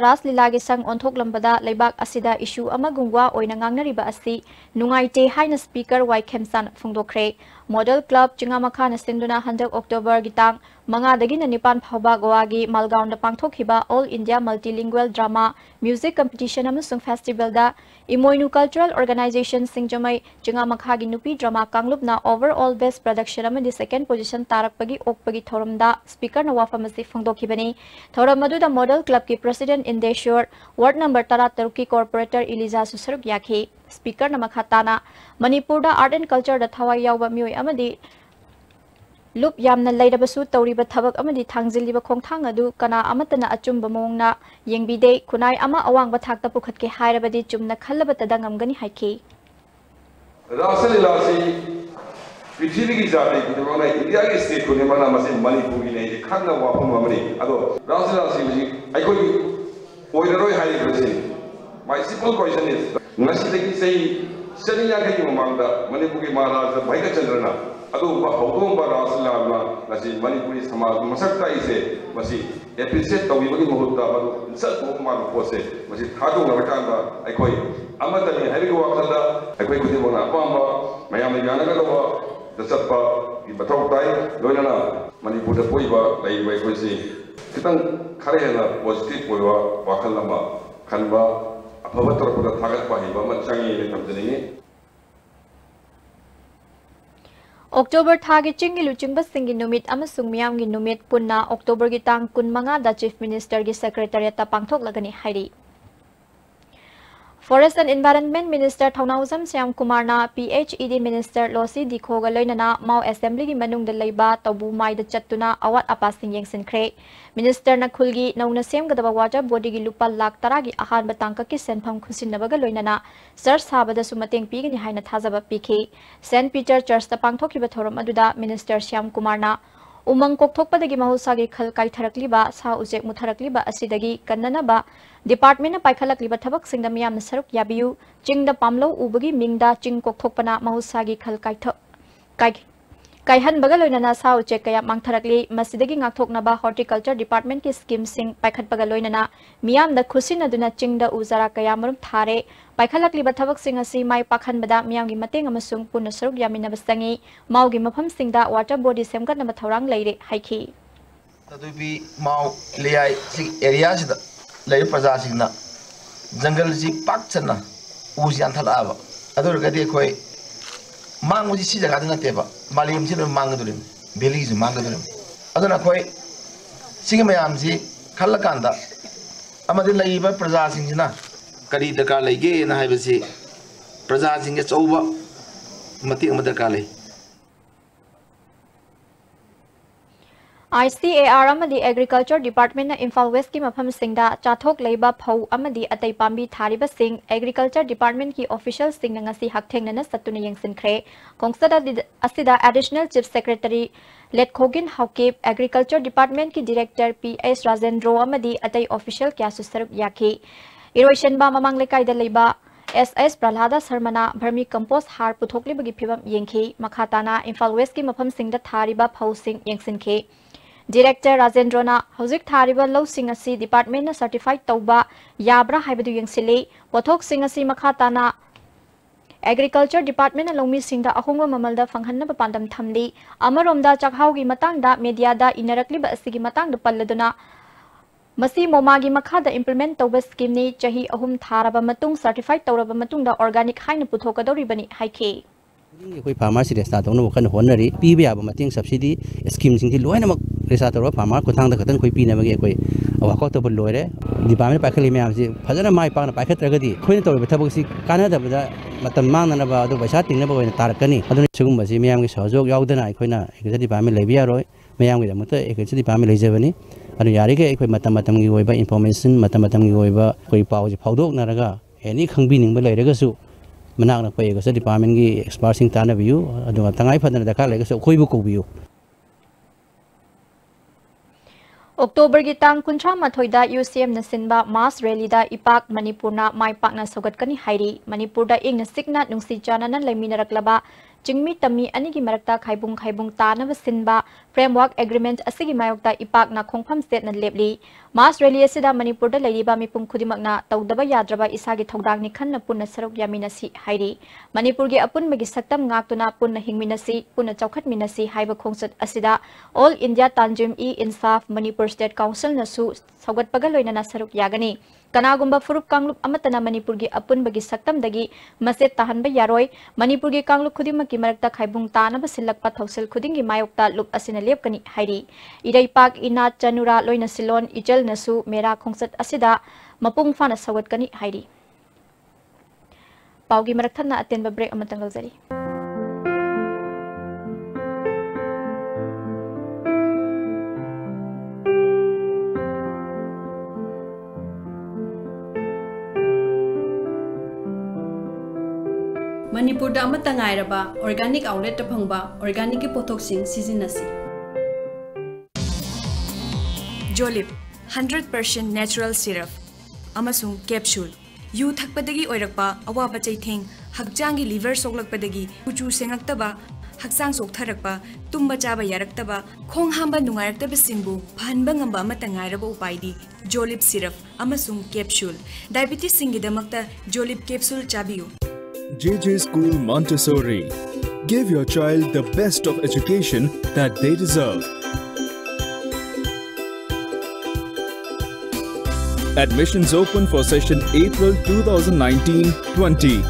रासलीला की संग ओंथोलबाद इशू अमगुंगवा ओइना गांगनरिबा असि नुंगाइते हाइना स्पीकर वाइखेमसान मोडल क्लब चिंगामखान सिंधुना हंडक अक्टोबर की तांग मंगादगी निपान फाबा गोवा की मालगांव पांथोखिबा all India multilingual drama music competition अमुसुंग festival Imoinu cultural organisation सिंगजमई चिंगामखा की नुपी ड्रामा कांगलुपना ओवरऑल बेस्ट प्रोडक्शन अमदी सेकंड पोजीशन तारकपगी ओकपगी थोरम स्पीकर वाफम से फोंदोखिबनी थोरम अदुदा मॉडल क्लब की प्रेसिडेंट इंदेश्वर वार्ड नंबर 13 की कॉर्पोरेटर इलीजा सुसरुक याखी speaker नमखाताना Manipur Manipur art and culture थवाई याव मई अमदी लुप यामना लेरबसु तौरीब थबक अमदी थांजिलिब खोंथांग अदु कना अमतना अचुम्ब मोंगना येंगबिदे खुनाई अमा अवांग अवांगब थाकता पुखतके हायरबदी चुमना खल्लबतदा गनि हाइके रासलीलासी पृथ्वी की जाति की तरह ना इंडिया की स्टेट खुदमाना मसे मणिपुर की नहीं खाना वापम अमरी अदो रासलीलासी जी आई कोई ओइररोय हाइरबसी my simple क्वेश्चन is ꯉꯁꯤꯗꯒꯤ ꯆꯍꯤ ꯆꯅꯤ ꯌꯥꯡꯈꯩꯒꯤ ꯃꯃꯥꯡꯗ ꯃꯅꯤꯄꯨꯔꯒꯤ ꯃꯍꯥꯔꯥꯖꯥ ꯚꯩꯒꯆꯟꯗ꯭ꯔꯅ ꯑꯗꯨꯒꯨꯝꯕ ꯍꯧꯗꯣꯡꯕ ꯔꯥꯁ ꯂꯤꯂꯥꯅ ꯉꯁꯤ ꯃꯅꯤꯄꯨꯔꯤ ꯁꯃꯥꯖ ꯃꯁꯛ ꯇꯥꯛꯏꯁꯦ ꯃꯁꯤ ꯑꯦꯄ꯭ꯔꯤꯁꯤꯌꯦꯠ ꯇꯧꯕꯤꯕꯒꯤ ꯃꯍꯨꯠꯇ ꯃꯗꯨ ꯏꯟꯁꯜ ꯇꯧꯕ ꯃꯥꯟꯕ ꯄꯣꯠꯁꯦ ꯃꯁꯤ ꯊꯥꯗꯣꯛꯅꯔꯀꯥꯟꯗ ꯑꯩꯈꯣꯏ ꯑꯃꯠꯇꯅꯤ ꯍꯥꯏꯕꯒꯤ ꯋꯥꯈꯜꯗ ꯑꯩꯈꯣꯏ ꯈꯨꯗꯤꯡꯃꯛꯅ ꯑꯄꯥꯝꯕ ꯃꯌꯥꯝꯅ ꯌꯥꯅꯒꯗꯧꯕꯗ ꯆꯠꯄꯒꯤ ꯃꯊꯧ ꯇꯥꯏ ꯂꯣꯏꯅꯅ ꯃꯅꯤꯄꯨꯔꯗ ꯄꯣꯛꯏꯕ ꯂꯩꯔꯤꯕ ꯑꯩꯈꯣꯏꯁꯤ ꯈꯤꯇꯪ ꯈꯔ ꯍꯦꯟꯅ ꯄꯣꯖꯤꯇꯤꯚ ꯑꯣꯏꯕ ꯋꯥꯈꯜ ಭವತರಪುರ ಥಗತ್ಪಾಹಿ ಮಚ್ಚಂಗಿ ನಮ್ದನಿ अक्टोबर थागे चिंगी लुचिंबसिंगी नुमित अमसुंग मियामगी नुमित पुन्ना अक्टोबर की तांग कुन मंगा दा चीफ मिनिस्टर की secretariat पांगथोक Ta pangthok lagani hairi Forest and Environment Minister Thaunauzam Syam Kumar na PHED Minister Losi Dikho ga loinana Mau Assembly gi manung da leiba tobu mai da chattuna awat apa sing yengsin khre Minister na khulgi nauna sem ga da water body gi lupa lak tara gi ahan उमंग कौथोपद महूसा की खल कईथरली उजे मुथरली कब department पाखल्लीबाम सरुक याबू चिंग पाल उब की Ming चिंग कौथोपना महूसा की खल कईहनबना सा उचे क्या मांगली हॉर्टिकल्चर डिपार्टमेंट की स्कीम पाखना खुशी चिंग उजरा क्या मरुम थारे ꯄꯥꯏꯈꯠꯂꯛꯂꯤꯕ ꯊꯕꯛꯁꯤꯡ ꯑꯁꯤ ꯃꯥꯏ ꯄꯥꯛꯍꯟꯕꯗ ꯃꯤꯌꯥꯝꯒꯤ ꯃꯇꯦꯡ ꯑꯃꯁꯨꯡ ꯄꯨꯟꯅ ꯁꯔꯨꯛ ꯌꯥꯃꯤꯟꯅꯕ ꯆꯪꯏ ꯃꯥꯎꯒꯤ ꯃꯐꯝꯁꯤꯡꯗ ꯋꯥꯇꯔ ꯕꯣꯗꯤ ꯁꯦꯝꯒꯠꯅꯕ ꯊꯧꯔꯥꯡ ꯂꯩꯔꯦ ꯍꯥꯏꯈꯤ ꯑꯗꯨꯕꯤ ꯃꯥꯎ ꯂꯤꯌꯥꯏ ꯁꯤ ꯑꯦꯔꯤꯌꯥꯁꯤꯗ ꯂꯩꯔꯤꯕ ꯄ꯭ꯔꯖꯥꯁꯤꯡꯅ ꯖꯪꯒꯜꯁꯤ ꯄꯥꯛ ꯆꯟꯅ ꯎꯁꯤ ꯌꯥꯟꯊꯠꯂꯛꯑꯕ ꯑꯗꯨ ꯑꯣꯏꯔꯒꯗꯤ ꯑꯩꯈꯣꯏ ꯃꯥꯡꯕꯁꯤ ꯁꯤ ꯖꯒꯥꯗ ꯅꯠꯇꯦꯕ ꯃꯥꯂꯦꯝꯁꯤ ꯂꯣꯏ ꯃꯥꯡꯒꯗꯣꯔꯤꯕꯅꯤ ꯚꯦꯂꯤꯁꯨ ꯃꯥꯡꯒꯗꯣꯔꯤꯕꯅꯤ ꯑꯗꯨꯅ ꯑꯩꯈꯣꯏ ꯁꯤꯒꯤ ꯃꯌꯥꯝꯁꯤ ꯈꯜꯂꯀꯥꯟꯗ ꯑꯃꯗꯤ ꯂꯩꯔꯤꯕ ꯄ꯭ꯔꯖꯥꯁꯤꯡꯁꯤꯅ कई दरकार लेगे प्रजा सिंह चौब दरकार I C A R agriculture department Imphal west की मफम चाथोक फौद अत पाब एग्रीकल्चर डिपार्टमेंट की ऑफिशल हथेन सत्तुन यंसीखे कौसद एडिशनल चीफ सेक्रेटरी लेटखोगिन हौकीब एग्रीकल्चर डिपार्टमेंट की डिरेक्टर पी एस राजेंद्रो अत ऑफिशल क्या सरुक याखी इरोशनबा ममंग एस एस प्रहलादा सरमना भर्मी कंपोस्ट हार पुथोली फिवम ये मखाताना इंफाल वेस्ट की मफम सिंह थारी फौसी डिरेक्टर राजेंद्रना हजिक थारी लौसिंग डिपार्टमेंट सर्टिफाइड तब याब्राबी पोथोखाता एग्रीकल्चर डिपार्टमेंट लौमी अहोंब ममल फंगन पांडम थमी चाखा की मेडियाद इनरली पलदना ꯃꯁꯤ ꯃꯣꯃꯥꯒꯤ ꯃꯈꯥꯗ ꯏꯝꯄ꯭ꯂꯤꯃꯦꯟ ꯇꯧꯕ ꯁ꯭ꯀꯤꯝꯅꯤ ꯆꯍꯤ ꯑꯍꯨꯝ ꯊꯥꯔꯕ ꯃꯇꯨꯡ ꯁꯔꯇꯤꯐꯥꯏ ꯇꯧꯔꯕ ꯃꯇꯨꯡꯗ ꯑꯣꯔꯒꯥꯅꯤꯛ ꯍꯥꯏꯅ ꯄꯨꯊꯣꯛꯀꯗꯧꯔꯤꯕꯅꯤ ꯍꯥꯏꯈꯤ ꯑꯩꯈꯣꯏ ꯐꯥꯔꯃꯔꯁꯤ ꯔꯦꯁꯇꯥ ꯇꯧꯅꯕ ꯀꯟꯅ ꯍꯣꯠꯅꯔꯤ ꯄꯤꯕ ꯌꯥꯕ ꯃꯇꯦꯡ ꯁꯕꯁꯤꯗꯤ ꯁ꯭ꯀꯤꯝꯁꯤꯡꯁꯤ ꯂꯣꯏꯅꯃꯛ ꯔꯦꯁꯇꯥ ꯇꯧꯔꯒ ꯐꯥꯔꯃꯔ ꯈꯨꯠꯊꯥꯡꯗ ꯈꯛꯇꯪ ꯑꯩꯈꯣꯏ ꯄꯤꯅꯕꯒꯤ ꯑꯩꯈꯣꯏ ꯋꯥꯀꯥꯎꯠ ꯇꯧꯕ ꯂꯣꯏꯔꯦ ꯗꯤꯄꯥꯔꯠꯃꯦꯟ ꯄꯥꯏꯈꯠꯂꯤ ꯃꯌꯥꯝꯁꯤ ꯐꯖꯅ ꯃꯥꯏ ꯄꯥꯛꯅ ꯄꯥꯏꯈꯠꯇ꯭ꯔꯒꯗꯤ ꯑꯩꯈꯣꯏꯅ ꯇꯧꯔꯤꯕ ꯊꯕꯛꯁꯤ ꯀꯥꯟꯅꯗꯕꯗ ꯃꯇꯝ ꯃꯥꯡꯅꯅꯕ ꯑꯗꯨ ꯄꯩꯁꯥ ꯇꯤꯡꯅꯕ ꯑꯣꯏꯅ ꯇꯥꯔꯛꯀꯅꯤ ꯑꯗꯨꯅ ꯁꯤꯒꯨꯝꯕꯁꯤ ꯃꯌꯥꯝꯒꯤ ꯁꯍꯖꯣꯒ ꯌꯥꯎꯗꯅ ꯑꯩꯈꯣꯏꯅ ꯑꯦꯒ꯭ꯔꯤꯀꯜꯆꯔ ꯗꯤꯄꯥꯔꯠꯃꯦꯟ ꯂꯩꯕ ꯌꯥꯔꯣꯏ ꯃꯌꯥꯝꯒꯤꯗꯃꯛꯇ ꯑꯦꯒ꯭ꯔꯤꯀꯜꯆꯔ ꯗꯤꯄꯥꯔꯠꯃꯦꯟ ꯂꯩꯖꯕꯅꯤ ꯑꯗꯨ ꯌꯥꯔꯤꯈꯩ ꯑꯩꯈꯣꯏ ꯃꯇꯝ ꯃꯇꯝꯒꯤ ꯑꯣꯏꯕ ꯏꯟꯐꯣꯔꯃꯦꯁꯟ ꯃꯇꯝ ꯃꯇꯝꯒꯤ ꯑꯣꯏꯕ ꯑꯩꯈꯣꯏ ꯄꯥꯎꯁꯤ ꯐꯥꯎꯗꯣꯛꯅꯔꯒ ꯑꯦꯅꯤ ꯈꯪꯕꯤꯅꯤꯡꯕ ꯂꯩꯔꯒꯁꯨ ꯃꯅꯥꯛ ꯅꯛꯄ ꯑꯦꯒ꯭ꯔꯤꯀꯜꯆꯔ ꯗꯤꯄꯥꯔꯠꯃꯦꯟꯒꯤ ꯑꯦꯛꯁꯄꯥꯔꯠꯁꯤꯡ ꯇꯥꯟꯅꯕꯤꯌꯨ ꯑꯗꯨꯒ ꯇꯉꯥꯏ ꯐꯗꯅ ꯗꯔꯀꯥꯔ ꯂꯩꯔꯒꯁꯨ ꯑꯩꯈꯣꯏꯕꯨ ꯀꯧꯕꯤꯌꯨ ꯑꯣꯛꯇꯣꯕꯔꯒꯤ ꯇꯥꯡ चिंगी तमी अने की मरक्ता खाइबू खाइबू ताब सिंब फ्रेमवर्क एग्रीमेंट असी की मायोग स्टेट लेपली मास रेली मनपुर मिपुम खुद तौदब याद्रब इसक निखन पुनः सरुक यामी मनपुर की अपुन की सकम गातना पुनः हिंगी पुनः चौखटमी है खोसत all India Tanzim e Insaf Manipur state council सौगपग लोन सरुक यागनी कनागुंबा फुरुप कांगलुप अमतना मणिपुर की अपुनबगी सक्तमदगी मसे ताहनब यारोय मणिपुर की कांगलुप खुदिमकी मरक्ता खाइबुंग तानब सिलक्पा थौसिल खुदिंगी मायोक्ता लुप असिन लेपकनी इना चनुरा लोइन सिलोन इजल मेरा खोंसत असिदा फाना सवतकनी हाइरी पाउगी मरक्थना ब्रेक अमतंगलजरी ꯃꯅꯤꯄꯨꯔꯗ ꯑꯃꯠꯇ ꯉꯥꯏꯔꯕ ꯑꯣꯔꯒꯥꯅꯤꯛ ꯑꯥꯎꯠꯂꯦꯠꯇ ꯐꯪꯕ ꯑꯣꯔꯒꯥꯅꯤꯛꯀꯤ ꯄꯣꯠꯊꯣꯛꯁꯤꯡ ꯁꯤꯖꯤꯟꯅꯁꯤ ꯖꯣꯂꯤꯞ ꯍꯟꯗ꯭ꯔꯦꯠ ꯄꯔꯁꯦꯟ ꯅꯦꯆꯔꯦꯜ ꯁꯤꯔꯞ ꯑꯃꯁꯨꯡ ꯀꯦꯞꯁꯨꯜ ꯌꯨ ꯊꯛꯄꯗꯒꯤ ꯑꯣꯏꯔꯛꯄ ꯑꯋꯥꯕ ꯆꯩꯊꯦꯡ ꯍꯛꯆꯥꯡꯒꯤ ꯂꯤꯚꯔ ꯁꯣꯛꯂꯛꯄꯗꯒꯤ ꯀꯨꯆꯨ ꯁꯦꯡꯉꯛꯇꯕ ꯍꯛꯆꯥꯡ ꯆꯣꯛꯊꯔꯛꯄ ꯇꯨꯝꯕ ꯆꯥꯕ ꯌꯥꯔꯛꯇꯕ ꯈꯣꯡ ꯍꯥꯝꯕ ꯅꯨꯡꯉꯥꯏꯔꯛꯇꯕꯁꯤꯡꯕꯨ ꯐꯍꯟꯕ ꯉꯝꯕ ꯑꯃꯠꯇ ꯉꯥꯏꯔꯕ ꯎꯄꯥꯏꯗꯤ ꯖꯣꯂꯤꯞ ꯁꯤꯔꯞ ꯑꯃꯁꯨꯡ capsule ꯗꯥꯏꯕꯤꯇꯤꯁꯁꯤꯡꯒꯤꯗꯃꯛꯇ ꯖꯣꯂꯤꯞ capsule ꯆꯥꯕꯤꯌꯨ JJ School Montessori. Give your child the best of education that they deserve. Admissions open for session April 2019-20.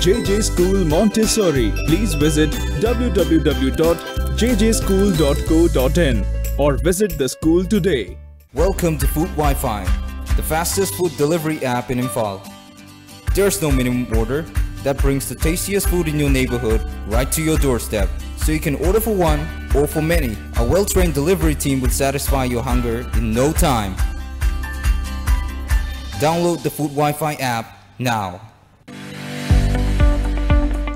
JJ School Montessori. Please visit www.jjschool.co.in or visit the school today. Welcome to Food Wi-Fi, the fastest food delivery app in Imphal. There's no minimum order, that brings the tastiest food in your neighborhood right to your doorstep. So you can order for one or for many. A well-trained delivery team will satisfy your hunger in no time. Download the Food Wi-Fi app now.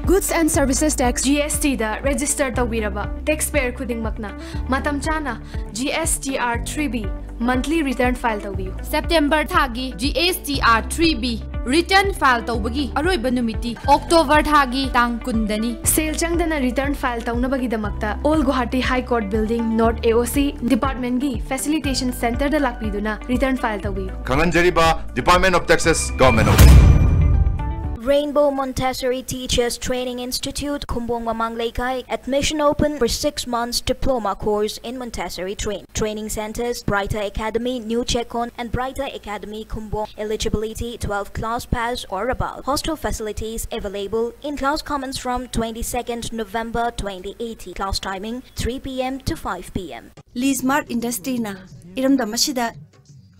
Goods and Services Tax GST da register tawiraba taxpayer khudingmakna matam chana GSTR 3B monthly return file tawiyu September thagi GSTR 3B return file tawbagi aroi banumiti october thagi tang kundani sale changdana return file tawnabagi damakta all guwahati high court building north aoc department gi facilitation center da lakpiduna return file tawiyu kanganjariba department of taxes government of Rainbow Montessori Teachers Training Institute, Kumbong Mamang Laikai. Admission open for six months diploma course in Montessori train. Training centers, Brighter Academy, New Chekon, and Brighter Academy, Kumbong. Eligibility 12 class pass or above. Hostel facilities available. In class comments from 22nd November 2018. Class timing 3 p.m. to 5 p.m. Leesmart Industry na iram damasida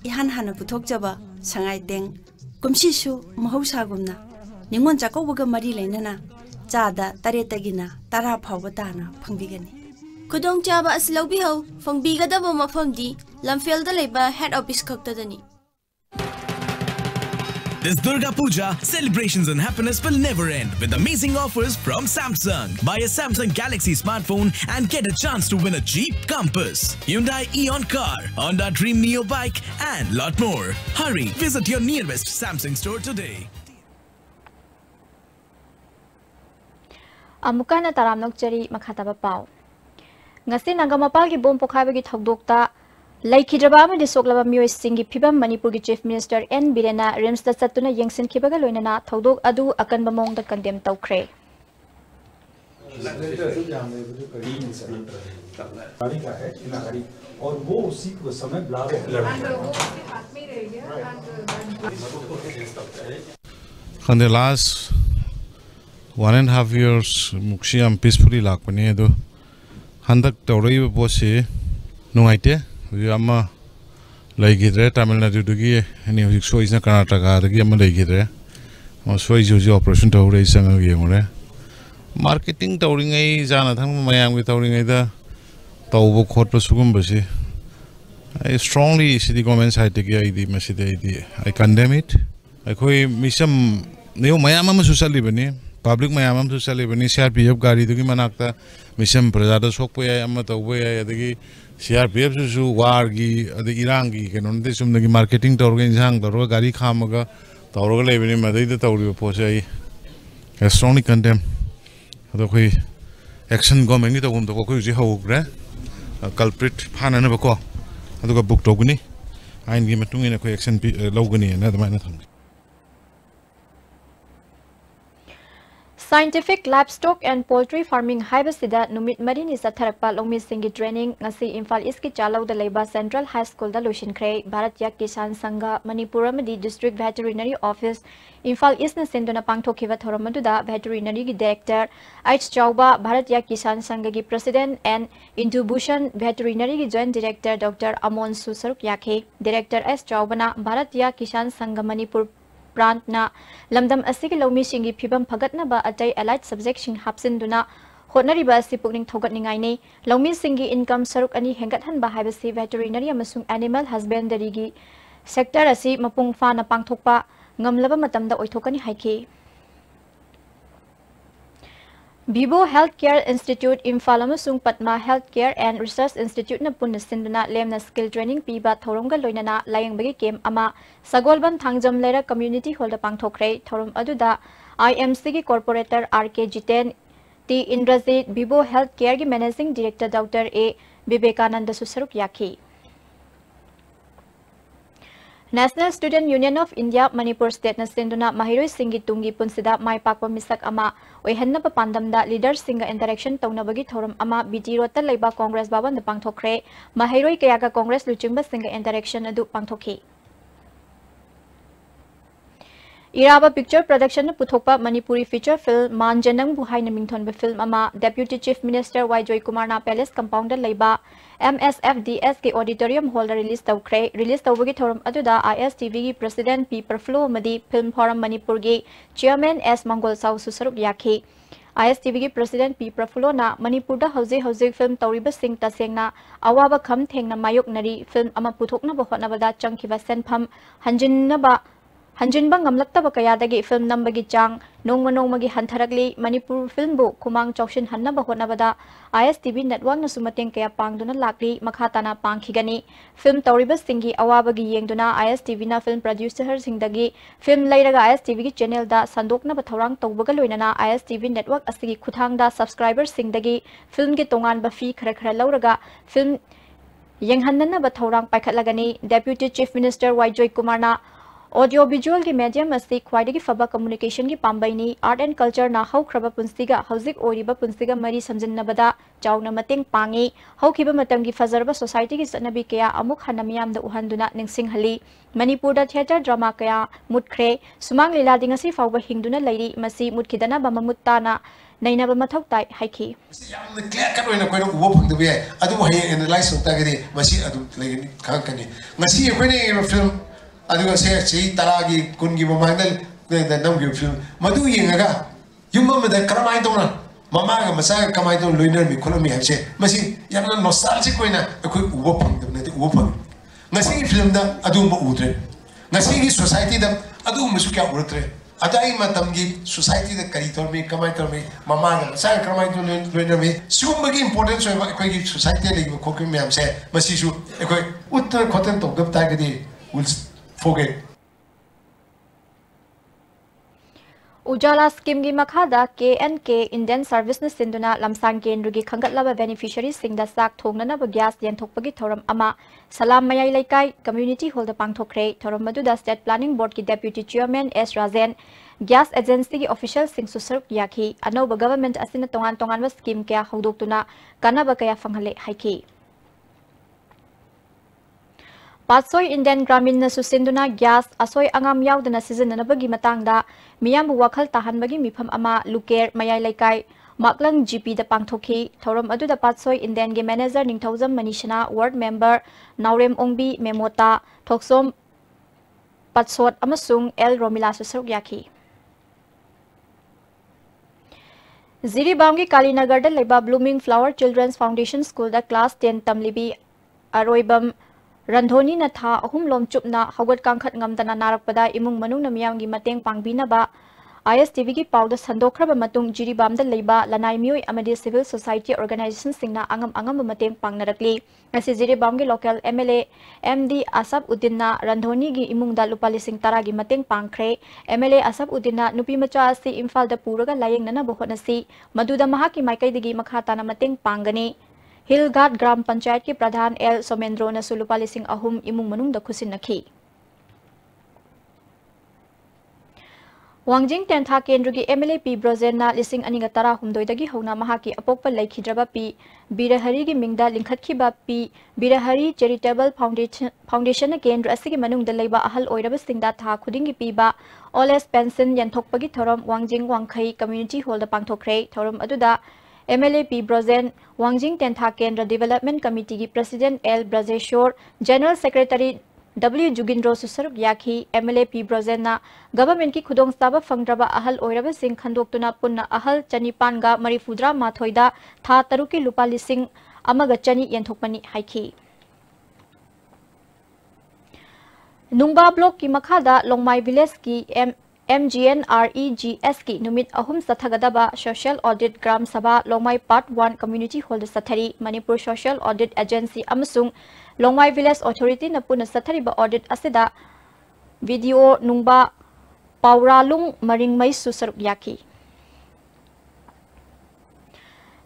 ihan hana puthok jaba sangai teng kumshishu mahusagumna ꯅꯤꯉꯣꯜ ꯆꯥꯛꯀꯧꯕꯒ ꯃꯔꯤ ꯂꯩꯅꯅ ꯆꯥꯗ ꯇꯔꯦꯠꯇꯒꯤꯅ ꯇꯔꯥ ꯐꯥꯎꯕ ꯇꯥꯅ ꯐꯪꯕꯤꯒꯅꯤ ꯈꯨꯗꯣꯡꯆꯥꯕ ꯑꯁꯤ ꯂꯧꯕꯤꯍꯧ ꯐꯪꯕꯤꯒꯗꯕ ꯃꯐꯝꯗꯤ ꯂꯝꯐꯦꯜꯗ ꯂꯩꯕ ꯍꯦꯗ ꯑꯣꯐꯤꯁ ꯈꯛꯇꯗꯅꯤ This Durga Puja, celebrations and happiness will never end with amazing offers from Samsung. Buy a Samsung Galaxy smartphone and get a chance to win a Jeep Compass, Hyundai Eon car, Honda Dream Neo bike, and lot more. Hurry, visit your nearest Samsung store today. अमुकन तरामनोचरी मखातब पाओ ngasi nangamapal gi bom pokhaiba gi thokdokta laikhidraba am di soklaba myoi singgi phibam manipur gi chief minister n birena rims ta satuna yengsin khibaga loinana thodok adu akan bamong da condemn tawkhre और वो उसी को समय blast खंडेलास one and half years मूक्सी peacefully लापने पोसी नाइटे लेग्रे तमिलनाडुदी सोईना कर्नाटकाग्रे सोई ऑपरेशन तौर चंगे मार्केटिंग तौरी जाना मैं तौरी तब खोट सूगमसी स्ट्रॉली गमें सैडी कंडेम इट अखोई मैम चलने ngai da tawbo khotpa sugum basi I strongly city government side tagi I di masida I di I condemn it ꯑꯩꯈꯣꯏ ꯃꯤꯆꯝ ꯅꯤꯌꯣꯝ ꯃꯌꯥꯝ ꯑꯃꯁꯨ ꯆꯠꯂꯤꯕꯅꯤ ꯄꯥꯕ꯭ꯂꯤꯛ ꯃꯌꯥꯝ ꯑꯃꯁꯨ ꯆꯠꯂꯤꯕꯅꯤ ꯁꯤ ꯑꯥꯔ ꯄꯤ ꯑꯦꯐ ꯒꯥꯔꯤꯗꯨꯒꯤ ꯃꯅꯥꯛꯇ ꯃꯤꯆꯝ ꯄ꯭ꯔꯖꯥꯗ ꯁꯣꯛꯄ ꯌꯥꯏ ꯑꯃ ꯇꯧꯕ ꯌꯥꯏ ꯑꯗꯒꯤ ꯁꯤ ꯑꯥꯔ ꯄꯤ ꯑꯦꯐꯁꯤꯁꯨ ꯋꯥꯔꯒꯤ ꯑꯗꯒꯤ ꯏꯔꯥꯡꯒꯤ ꯀꯩꯅꯣ ꯅꯠꯇꯦ ꯆꯨꯝꯅꯒꯤ ꯃꯥꯔꯀꯦꯇꯤꯡ ꯇꯧꯔꯒ ꯏꯟꯁꯥꯡ ꯇꯧꯔꯒ ꯒꯥꯔꯤ ꯈꯥꯝꯃꯒ ꯇꯧꯔꯒ ꯂꯩꯕꯅꯤ ꯃꯗꯩꯗ ꯇꯧꯔꯤꯕ ꯄꯣꯠꯁꯦ ꯑꯩ ꯁ꯭ꯇꯔꯣꯡꯂꯤ ꯀꯟꯗꯦꯝ ꯑꯗꯣ ꯑꯩꯈꯣꯏ ꯑꯦꯛꯁꯟ ꯒꯣꯔꯃꯦꯟꯒꯤ ꯇꯧꯐꯝ ꯊꯣꯛꯄ ꯑꯩꯈꯣꯏ ꯍꯧꯖꯤꯛ ꯍꯧꯈ꯭ꯔꯦ ꯀꯜꯄ꯭ꯔꯤꯠ ꯐꯥꯅꯅꯕꯀꯣ ꯑꯗꯨꯒ ꯕꯨꯛ ꯇꯧꯒꯅꯤ ꯑꯥꯏꯟꯒꯤ ꯃꯇꯨꯡ ꯏꯟꯅ ꯑꯩꯈꯣꯏ ꯑꯦꯛꯁꯟ ꯂꯧꯒꯅꯤꯅ ꯑꯗꯨꯃꯥꯏꯅ ꯊꯝꯃꯤ Imphal East ki chalauda leiba Central High School da loishinkhre Bharatiya Kisan Sangha Manipur amadi District Veterinary Office Imphal East na sendona pangthokhiba thoromaduda veterinary gi director H Chauba Bharatiya Kisan Sangha gi president and Indubushan Veterinary gi joint director Dr Amon Susaruk yakhe director S Chaubana Bharatiya Kisan Sangha Manipur ꯄ꯭ꯔꯥꯟꯠꯅ ꯂꯝꯗꯝ ꯑꯁꯤꯒꯤ ꯂꯧꯃꯤꯁꯤꯡꯒꯤ ꯐꯤꯕꯝ ꯐꯒꯠꯅꯕ ꯑꯇꯩ ꯑꯦꯂꯥꯏꯠ ꯁꯕꯖꯦꯛꯁꯤꯡ ꯍꯥꯞꯆꯤꯟꯗꯨꯅ ꯍꯣꯠꯅꯔꯤꯕ ꯑꯁꯤ ꯄꯨꯛꯅꯤꯡ ꯊꯧꯒꯠꯅꯤꯡꯉꯥꯏꯅꯤ ꯂꯧꯃꯤꯁꯤꯡꯒꯤ ꯏꯟꯀꯝ ꯁꯔꯨꯛ ꯑꯅꯤ ꯍꯦꯟꯒꯠꯍꯟꯕ ꯍꯥꯏꯕꯁꯤ ꯚꯦꯇꯔꯤꯅꯔꯤ ꯑꯃꯁꯨꯡ ꯑꯦꯅꯤꯃꯦꯜ ꯍꯁꯕꯦꯟꯗꯔꯤꯒꯤ ꯁꯦꯛꯇꯔ ꯑꯁꯤ ꯃꯄꯨꯡ ꯐꯥꯅ ꯄꯥꯡꯊꯣꯛꯄ ꯉꯝꯂꯕ ꯃꯇꯝꯗ ꯑꯣꯏꯊꯣꯛꯀꯅꯤ ꯍꯥꯏꯈꯤ Research Institute na punna sinduna lemna skill training piba thoromga loinana layangbagi kem ama Sagolban Thangjam Lera Community Hall da pangthokre thorom aduda IMC gi corporator RK Jiten T Indrajit Vivo Healthcare gi managing director Dr A Vivekananda Susaruk yakhi National Student Union of India Manipur State na sinduna mahiroi singi tungi punsida mai pakpa misak ama oihannaba pandamda leader singa interaction taunabagi thoram ama BT rota leiba Congress baban da pangthokre mahiroi kayaga Congress luchingba singa interaction adu pangthokhi इराब picture production पुथोप Manipuri feature film मानजनम मिंगथन film deputy chief minister Y Joy Kumar palace compound M S F D S की auditorium hall release तौरे release तब की थोम I S T V president P प्रफुल्लोद film forum Manipur chairman S Mangol साउ से सरुक याखे I S T V president P प्रफुल्लोन Manipur film तौरब तसेना अवाब खम थे मायुक्नरी फ़िल्म पुथोन हो चंब सेंफम हंजनब हंजुन गमलत कयाद फ़िल्म नंब की चांग नों नोम की हंथरली मनपुर फ़िल्म खुमा चौशन हनबद आई एस टी वी क्या पादन लाली तना पागनी फ़िल्म तौरबी अवाब की येंद I S T film producer Singh film लेरग I S T V channel सन्दोनबा I S T V network की खुद सब्सक्राइबर फ़िल्म की तोान फ़ी खर खर लौर फ़िल्म येंहनब पाखलगनी deputy chief minister Y Joy Kumar audio visual की मीडियम असी ख्वाइदगी फबा कम्युनिकेशन की पाम्बैनी आर्ट एंड कल्चर ना हौख्रबा पुंसिगा मरी समजिन्नबदा चाउना मतम की फजरबा सोसाइटी की सनबी कया अमुक हना उहंदुना निंगसिंगहली मणिपुरदा थिएटर ड्रामा कया मुटख्रे सुमांग लीला फावबा हिंदुना लैरी मसी मुटखिदना बममुत्ताना नैनबा मथौ ताई हाइखी फ़िल्म अदुगा से चही तरागी कुनगी ममांगल नमगी फ़िल्म मधु येंगगा युम तोना ममागा मसा कमाय तो लोइनर मी खोलमी हबसे मसी यामना नॉस्टैल्जिक कोइना अखोइ उबो फंगदब नते उबो फंग ngasi फ़िल्म दा अदुम उद्रे ngasi की मसु क्या उरत्रे अदाई मतमगी सोसाइटी दा करी तोर कमाय ममागा मसा कमाय लोइनर मी सुगुमगी इंपोर्टेंस होय अखोइ की सोसाइटी लेबो खोकि मैम से मसी उत्तर खोतन तो gi फोगे। उजाला स्कीम की मखाद के एन के इंडियन सर्विस ने सिंधुना लमसांग केंद्र की खंगल बेनीफिशरी साब गैस यंथम सलाम मई लेक कम्युनिटी हॉल पाथोखे थोरम स्टेट प्लानिंग बोर्ड की deputy chairman S Rajen gas agency की ऑफिशल सुरुक याखी। अनौ गवर्नमेंट तोान तोान स्कीम क्या हौदना कनब क्या फंगले Gramin na susinduna gas asoi angam yaudana sizinanabagi matangda miyam wakhal tahanbagi mifam ama luker mayai laikai maklang GP da pangthoki thorom adu da Patsoi Indian ge manager ningthauzam manishana ward member Naurem Ongbi Memota thoksom Patsot amasung El Romila susaruk yaki Ziribam gi Kalinagar da रंधोनी न था अहुम लोम चुपना हगत कांखत ngamdana narakpada imung manung na miyam gi mateng pangbina ba IS TV gi pau da sandokhraba matung jiribam da leiba lanai mioi amadi civil society organization singna angam angam mateng pangnarakli ngasi jiribam gi local MLA MD Asab Uddin na randhoni gi imung da lupa lising tara gi mateng pangkhre MLA Asab Uddin na nupi macha asi Imphal da puraga layeng nana bohonasi maduda mahaki maikai digi makha tana mateng pangani हिलघाट ग्राम पंचायत के प्रधान L Somendro ने लुपा लिंग अहम इमुंग मनुंग खुसिनखी वांजिंग टेंथा केंद्र की MLA P ब्रोजेन लिंग अनिग तरा हुमदोदगी होना महाकी अपोप लेखिद्रब P Birhari की मिंग लिंखत्खिब पी बीरहरी चैरिटेबल फाउंडेशन केंद्र लेबा अहल ओइरब सिंगदा था खुदिंग पीबा ऑल एस पेंशन यंथोकपगी थोरम वांजिंग वांखई कम्युनिटी हॉल द पांगथोखरे थोरम अदुदा M L A P Brajen Wangjing Tentha केंद्र डेवलपमेंट कमिटी की president L Brajeshwar general secretary W Jugindro सुसरुक याखी एमएलए पी ब्रजेन गवर्नमेंट की खुदाब फंग्रब अहल खदोक् पुनः अहल चनीपान मरीफुद्रा माथोद था तरुक की लुप लिंग चनी एंथोपनी नुबा ब्लॉक की मखाद लोमाई विलेज की एम MGNREGS की नुमित अहुम सथगदबा social audit gram sabha Longmai part 1 community hall सथरी Manipur social audit agency Longmai village authority न पुन सथरीबा ऑडिट असिदा वीडियो नुंगबा पाउरालुंग मरिंगमई सुसरुक याकी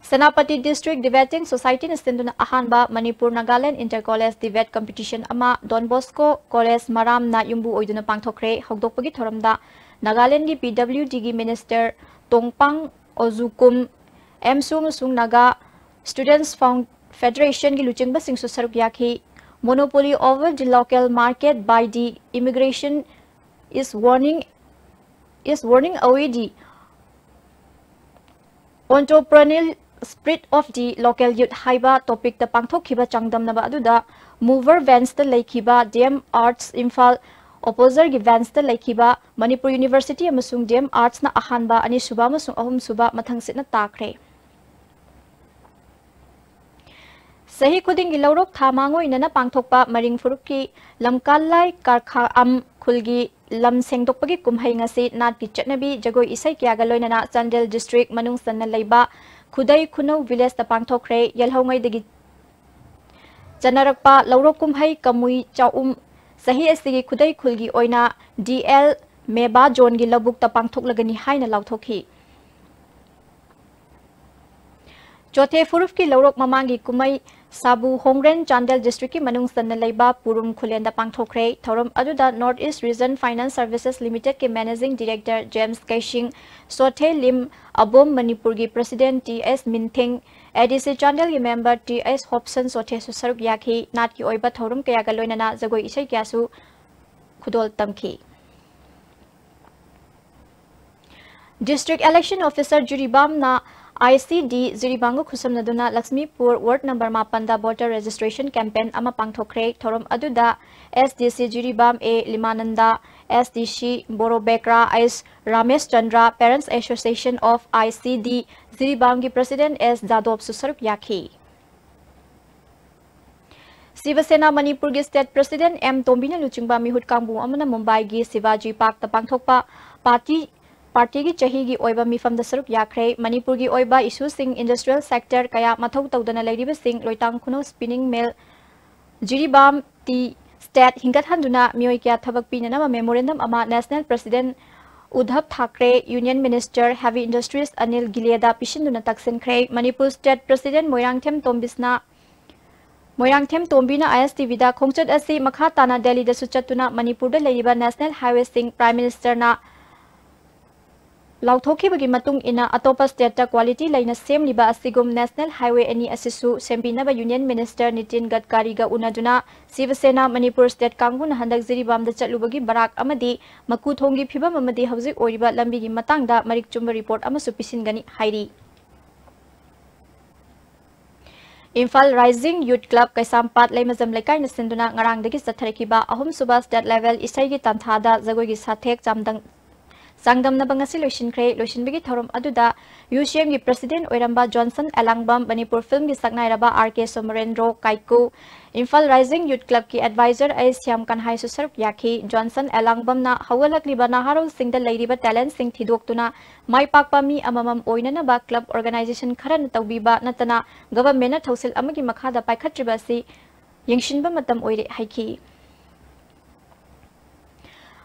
सेनापति डिस्ट्रिक्ट डिबेटिंग सोसाइटी ने सिंधुना अहानबा Manipur Nagaland inter college debate competition अमा डॉन बॉस्को कॉलेज मराम ना युम्बु ओइदुना पांगथोखरे हौदोकपगी थोरमदा नागालैंड की डब्ल्यू डी की मिनिस्टर तोंगपांग ओजुकुम एम सूंग नागा स्टूडेंट्स फेडरेशन की लुचिंग सरुक याखी monopoly over the local market by the immigration is warning is warning away the entrepreneurial spirit of the local youth है टॉपिक पाथोब चादम मूवर वेंस लेम arts Imphal amasung dem arts na ahanba ani suba amasung ahum suba mathang sit na takre sahi khuding gi lawrok thamangoi nana pangthokpa maring furup ki lamkallai am khulgi lam sengdokpagi kumhai ngasi chatnabi jagoi isai kya ga loinana chandel district manung sanna leiba khudai khunau village ta pangthokre yalhongai degi chanarakpa lawrok kumhai असगी खुदई खुलगी ओइना डीएल मेबा zone गी लबुक त पांगथोकलगनी हाइना लाउथोखी चौथे फुरुफ की लौरक ममांगी कुमई साबु होंग्रेन चांदेल डिस्ट्रिक्ट की मनुंग सन लेबा पुरुम खुलेंद पांगथोखरे थौरम अदुदा north east region finance services limited के मैनेजिंग डायरेक्टर जेम्स कैशिंग सोथे लिम अबोम मणिपुर की प्रेसिडेंट टी एस मिनथिंग एडीसी चैनल की मेंबर टी एस हॉपसन सोथे सुसरुक याखी नाट की ओइबा थौरम कया गा लोइनना जगोई इसै क्यासु खुदोल तमखी डिस्ट्रिक्ट इलेक्शन ऑफिसर जुरीबाम ना आईसीडी जिरीबांगो खुसमनदुना लक्ष्मीपुर वार्ड नंबर मापन वोटर रजिस्ट्रेशन कैंपेन अमा पांगथोखरे थौरम SDC बोरोबेक्रा S Ramesh Chandra parents association of ICD Jiribam की प्रेसिडेंट एस जादव सुसरुक याखी शिवसेना मणिपुर की स्टेट प्रेसिडेंट एम तोम्बीना लुचिंगबा मिहुट कांगबु मुंबई की शिवाजी पार्क पांगथोकपा पार्टी पार्टी की चही की ओइबा मिफम सरुक याखरे मणिपुर की ओइबा इशू सिंग इंडस्ट्रियल सेक्टर कया मथौ तौदना लेरिबा सिंग लोइतांग खुनो स्पिनिंग मिल जिरीबाम टी स्टेट हंदुना मियोय क्या थबक पिनना मेमोरेंडम अमा national president Udhab Thakre, Union Minister, Heavy Industries Anil Gileda Pishinduna Taksin Kre, Manipur State President Moirang Them Tombisna Moirang Them Tombina ISTV da Khongchat asi makha tana Delhi da suchatuna Manipur da leiba National Highway Sing Prime Minister na ꯂꯥꯎꯊꯣꯛꯈꯤꯕꯒꯤ ꯃꯇꯨꯡ ꯏꯟꯅ ꯑꯇꯣꯞꯄ ꯁ꯭ꯇꯦꯠꯇ quality ꯂꯩꯅ ꯁꯦꯝꯂꯤꯕ ꯑꯁꯤꯒꯨꯝ national highway ꯑꯅꯤ ꯑꯁꯤꯁꯨ ꯁꯦꯝꯕꯤꯅꯕ union minister Nitin ꯒꯗꯀꯥꯔꯤꯒ ꯎꯅꯗꯨꯅ ꯁꯤꯕ ꯁꯦꯅꯥ Manipur state ꯀꯥꯡꯕꯨꯅ ꯍꯟꯗꯛ ꯖꯤꯔꯤꯕꯥꯝꯗ ꯆꯠꯂꯨꯕꯒꯤ ꯕꯔꯥꯛ ꯑꯃꯗꯤ ꯃꯀꯨ ꯊꯣꯡꯒꯤ ꯐꯤꯕꯝ ꯑꯃꯗꯤ ꯍꯧꯖꯤꯛ ꯑꯣꯏꯔꯤꯕ ꯂꯝꯕꯤꯒꯤ ꯃꯇꯥꯡꯗ ꯃꯔꯤꯛ ꯆꯨꯝꯕ ꯔꯤꯄꯣꯔꯠ ꯑꯃꯁꯨ ꯄꯤꯁꯤꯟꯒꯅꯤ ꯍꯥꯏꯔꯤ ꯏꯝꯐꯥꯜ ꯔꯥꯏꯖꯤꯡ ꯌꯨꯠ ꯀ꯭ꯂꯕ ꯀꯩꯁꯥꯝꯄꯥꯠ ꯂꯩꯃꯖꯝ ꯂꯩꯀꯥꯏꯅ ꯁꯤꯟꯗꯨꯅ ꯉꯔꯥꯡꯗꯒꯤ ꯆꯠꯊꯔꯛꯈꯤꯕ ꯑꯍꯨꯝꯁꯨꯕ ꯁ꯭ꯇꯦꯠ ꯂꯦꯚꯦꯜ ꯏꯁꯩꯒꯤ ꯇꯥꯟꯊꯥꯗ ꯖꯒꯣꯏꯒꯤ ꯁꯥꯊꯦꯛ ꯆꯥꯝꯗꯪ ꯆꯥꯡꯗꯝꯅꯕ ꯉꯁꯤ ꯂꯣꯏꯁꯤꯟꯈ꯭ꯔꯦ ꯂꯣꯏꯁꯤꯟꯕꯒꯤ ꯊꯧꯔꯝ ꯑꯗꯨꯗ ꯌꯨꯁꯤꯑꯦꯝꯒꯤ ꯄ꯭ꯔꯁꯤꯗꯦꯟ ꯑꯣꯏꯔꯝꯕ ꯖꯣꯟꯁꯟ ꯑꯦꯂꯥꯡꯕꯝ ꯃꯅꯤꯄꯨꯔ ꯐꯤꯜꯝꯒꯤ ꯁꯛꯅꯥꯏꯔꯕ ꯑꯥꯔ ꯀꯦ ꯁꯣꯃꯔꯦꯟꯗ꯭ꯔꯣ ꯀꯥꯏꯀꯨ ꯏꯝꯐꯥꯜ ꯔꯥꯏꯖꯤꯡ ꯌꯨꯠ ꯀ꯭ꯂꯕꯀꯤ ꯑꯦꯗꯚꯥꯏꯖꯔ ꯑꯩ ꯁ꯭ꯌꯥꯝ ꯀꯟꯍꯥꯏꯁꯨ ꯁꯔꯨꯛ ꯌꯥꯈꯤ ꯖꯣꯟꯁꯟ ꯑꯦꯂꯥꯡꯕꯝꯅ ꯍꯧꯒꯠꯂꯛꯂꯤꯕ ꯅꯍꯥꯔꯣꯜꯁꯤꯡꯗ ꯂꯩꯔꯤꯕ ꯇꯦꯂꯦꯟꯁꯤꯡ ꯊꯤꯗꯣꯛꯇꯨꯅ ꯃꯥꯏ ꯄꯥꯛꯄ ꯃꯤ ꯑꯃꯃꯝ ꯑꯣꯏꯅꯅꯕ ꯀ꯭ꯂꯕ ꯑꯣꯔꯒꯅꯥꯏꯖꯦꯁꯟ ꯈꯔꯅ ꯇꯧꯕꯤꯕ ꯅꯠꯇꯅ ꯒꯚꯔꯟꯃꯦꯟꯠꯅ ꯊꯧꯁꯤꯜ ꯑꯃꯒꯤ ꯃꯈꯥꯗ ꯄꯥꯏꯈꯠꯇ꯭ꯔꯤꯕ ꯑꯁꯤ ꯌꯦꯡꯁꯤꯟꯕ ꯃꯇꯝ ꯑꯣꯏꯔꯦ ꯍꯥꯏꯈꯤ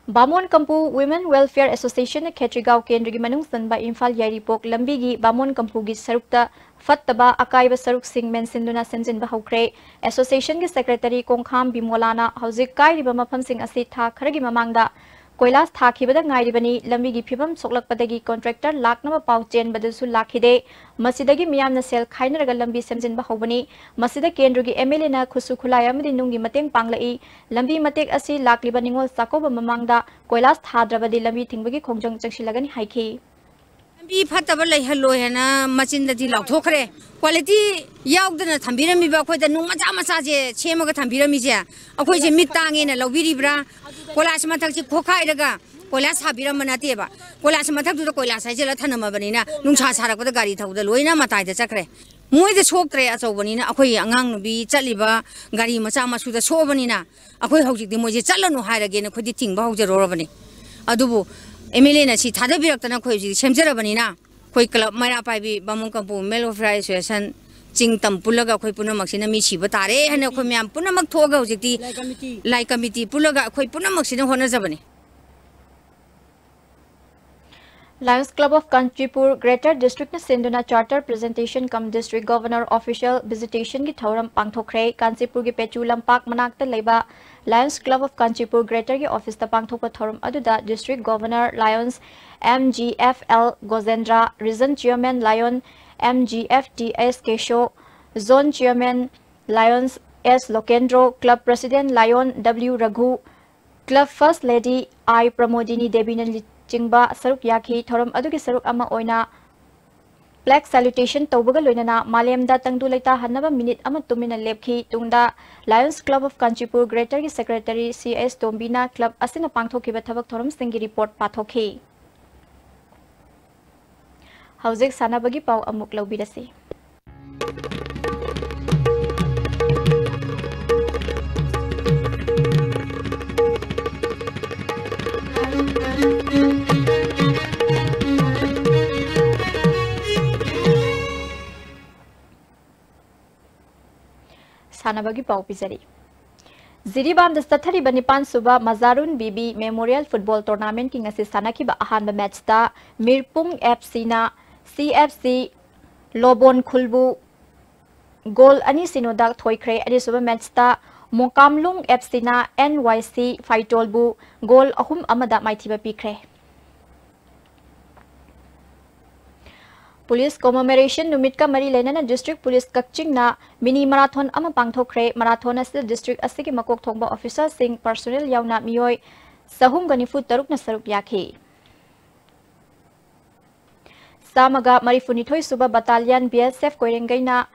मतम ओइरे हाइखी Bamon Kampu women welfare association Khetrigao केंद्र की मनुंग सनबा इम्फाल यारीपोक लंबी की बामोन कंपू की सरुकता फत्तबा अकायब सरुक सिंह मेंसिंदुना सेंजिनबा हौख्रे एसोसिएशन की सेक्रेटरी कोंखाम बिमोलाना हौजिक कायरिबा मफम सिंह असी था खरगी ममांगदा कोयलास थाखिबदा phibam soklakpadagi contractor laknaba pau chen badasu lakhide masida miyamna sel khainaraga lambi semjin ba hobani masida kendru gi MLA na khusu khulai amadi nungi mateng panglai lambi matek asi lakliba ningol sakoba mamangda koilas thadrabadi lambi फतबल लहलै हेन मचिन लाख्रे kitty याउँदै मजा मचेस थम्रम्स तिर कयलास मती खोखाइर कयलास सामाथेलास मतु कयलासम नसक लैन चाख्रे मैले सोत्रे अचनी अगा चाहिँ मचा मसुद सोहबनी मैजे चल्लन खोइदि तिब हजरुबिब ꯑꯦꯝ ꯑꯦꯜ ꯑꯦꯅ ꯁꯤ ꯊꯥꯗꯕꯤꯔꯛꯇꯅ ꯑꯩꯈꯣꯏ ꯍꯧꯖꯤꯛ ꯁꯦꯝꯖꯔꯕꯅꯤꯅ ꯑꯩꯈꯣꯏ ꯀ꯭ꯂꯕ ꯃꯩꯔꯥ ꯄꯥꯏꯕꯤ ꯕꯥꯃꯣꯟ ꯀꯝꯄꯨ ꯃꯦꯜ ꯋꯦꯜꯐꯤꯌꯔ ꯑꯦꯁꯣꯁꯤꯌꯦꯁꯟ ꯆꯤꯡ ꯇꯝ ꯄꯨꯜꯂꯒ ꯑꯩꯈꯣꯏ ꯄꯨꯝꯅꯃꯛꯁꯤꯅ ꯃꯤ ꯁꯤꯕ ꯇꯥꯔꯦ ꯍꯥꯏꯅ ꯑꯩꯈꯣꯏ ꯃꯌꯥꯝ ꯄꯨꯝꯅꯃꯛ ꯊꯣꯛꯑꯒ ꯍꯧꯖꯤꯛꯇꯤ ꯂꯥꯏ ꯀꯃꯤꯇꯤ ꯄꯨꯜꯂꯒ ꯑꯩꯈꯣꯏ ꯄꯨꯝꯅꯃꯛꯁꯤꯅ ꯍꯣꯠꯅꯖꯕꯅꯤ Lions Club of Kanchipur Greater District na Sinduna Charter Presentation cum District Governor Official Visitation ki thauram pangthokre Kanchipur gi Pechu Lampak manakta leiba Lions Club of Kanchipur Greater ki office ta pangthokpa thauram aduda District Governor Lions MGFL Gozendra Region Chairman Lion MGFTS Kesho Zone Chairman Lions S Lokendro Club President Lion W Raghu Club First Lady I Pramodini Debinan चिंबा सरुक याखी theorem अदुगी सरुक अमा ओइना flag salutation तौबगा लोइनना मालेमदा तंगदु लेता हन्नबा minute अमा तुमिना लेपखी तुंगदा club of Kanchipur greater की सेक्रेटरी सी एस तोम्बीना क्लब असिना पांगथोखिबा थबक थोरम सिंगी रिपोर्ट पाथोखी हौजिक सानाबगी पाउ पापीजरी जिरीबाम सत्थरीब निपान सूब मजारून बीबी मेमोरियल फुटबॉल टूर्नामेंट की सानब अहम match Mirpung F C C F C लोबोन खुलबू गोल अनीद थोख्रे अब match मोकामलू F C N Y C फाइटोलबू goal अहम पीख्रे पुलिस कॉममेरेशन नुमित का मरी लेना district police Kakching mini marathon अम पांगथोखरे। मैराथन डिस्ट्रिक्ट असि मकोक थोंबा ऑफिसर सिंह पर्सनल यावना मियोय सहुम गनिफु तरुक न सरुक याखे। सामगा मरीफुनिथोय सुबा battalion BSF कोइरेंगैना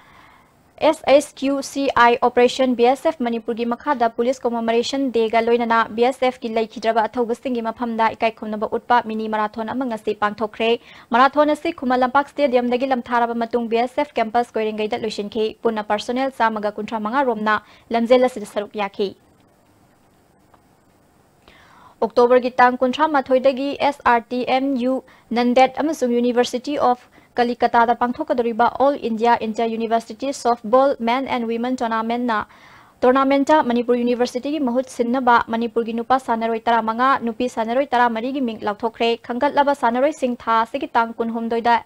S S Q C I operation B S F Manipur की मखाद पुलिस को ममरेशन लोनना बी एस एफ़ की लेखिद्रब अथौबी मफम इकाई खुन उत्प मिनी मराथन पाथोखे मराथन से खुम लंपा स्टेडियम लंथारब बी एस एफ़ कैंपस कोईरेंगे की पुनः पर्सोनल चाम कंथ्रा मंगा रोम लंजेल सरुक याखे अक्टोबर की तंग कंथ्रा मथोद S R T M U Nanded university of softball men and women tournament ना टूर्नामेंट मणिपुर यूनिवर्सिटी की महूत सिन्नबा मणिपुर की नुपा सानरोई तरा मंगा नुपी सानरोई तरा मरी की मिंग लौथोखरे खंगतलबा सानरोई सिंह था से की तांग कुनहुमदोइदा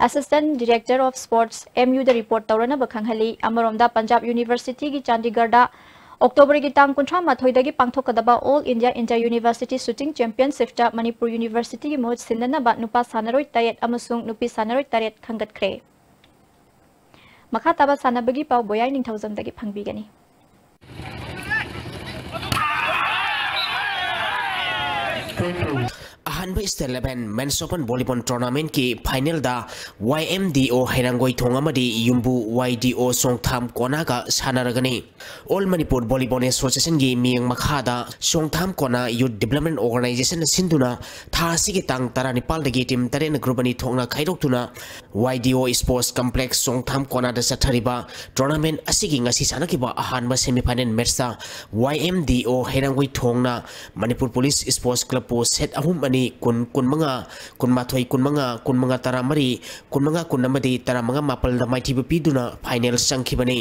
assistant director of sports MU the report तौरनब खंगहली अमरोमदा पंजाब यूनिवर्सिटी की Chandigarh October ki tang kuntra mathoi dagi pangthok kadaba All India Inter University Shooting Championship ta Manipur University ki mod sindana ba nupa sanaroi tayet amasung nupi sanaroi tayet khangat kre. Makhataba sanabagi pau boyai 9000 dagi phangbi gani. Thank you. अहब state level mens open volleyball tournament की final दा Y M D O हैरंगोई थोंग युबू Y D O सोंगथाम कोना का सानरगनी all Manipur volleyball association की मियंग मखादा सोंगथाम कोना यूथ डेवलपमेंट ऑर्गेनाइजेशन सिंधुना था सिगी तांग तरा निपाल दगी टीम तरेन ग्रुप अनि थोंगना खाइरोक्तुना Y D O sports complex सोंगथाम कोना दा सथरिबा टूर्नामेंट असिगी ngasi sanakibwa ahanba semifinal match da YMDO हैरंगोई थोंगना मणिपुर पुलिस स्पोर्ट्स क्लब पो सेट अहुम kun kun manga kun mathoi kun manga kun manga tara mari kun manga kun namadi tara manga mapal da maiti pi duna final sangki bani.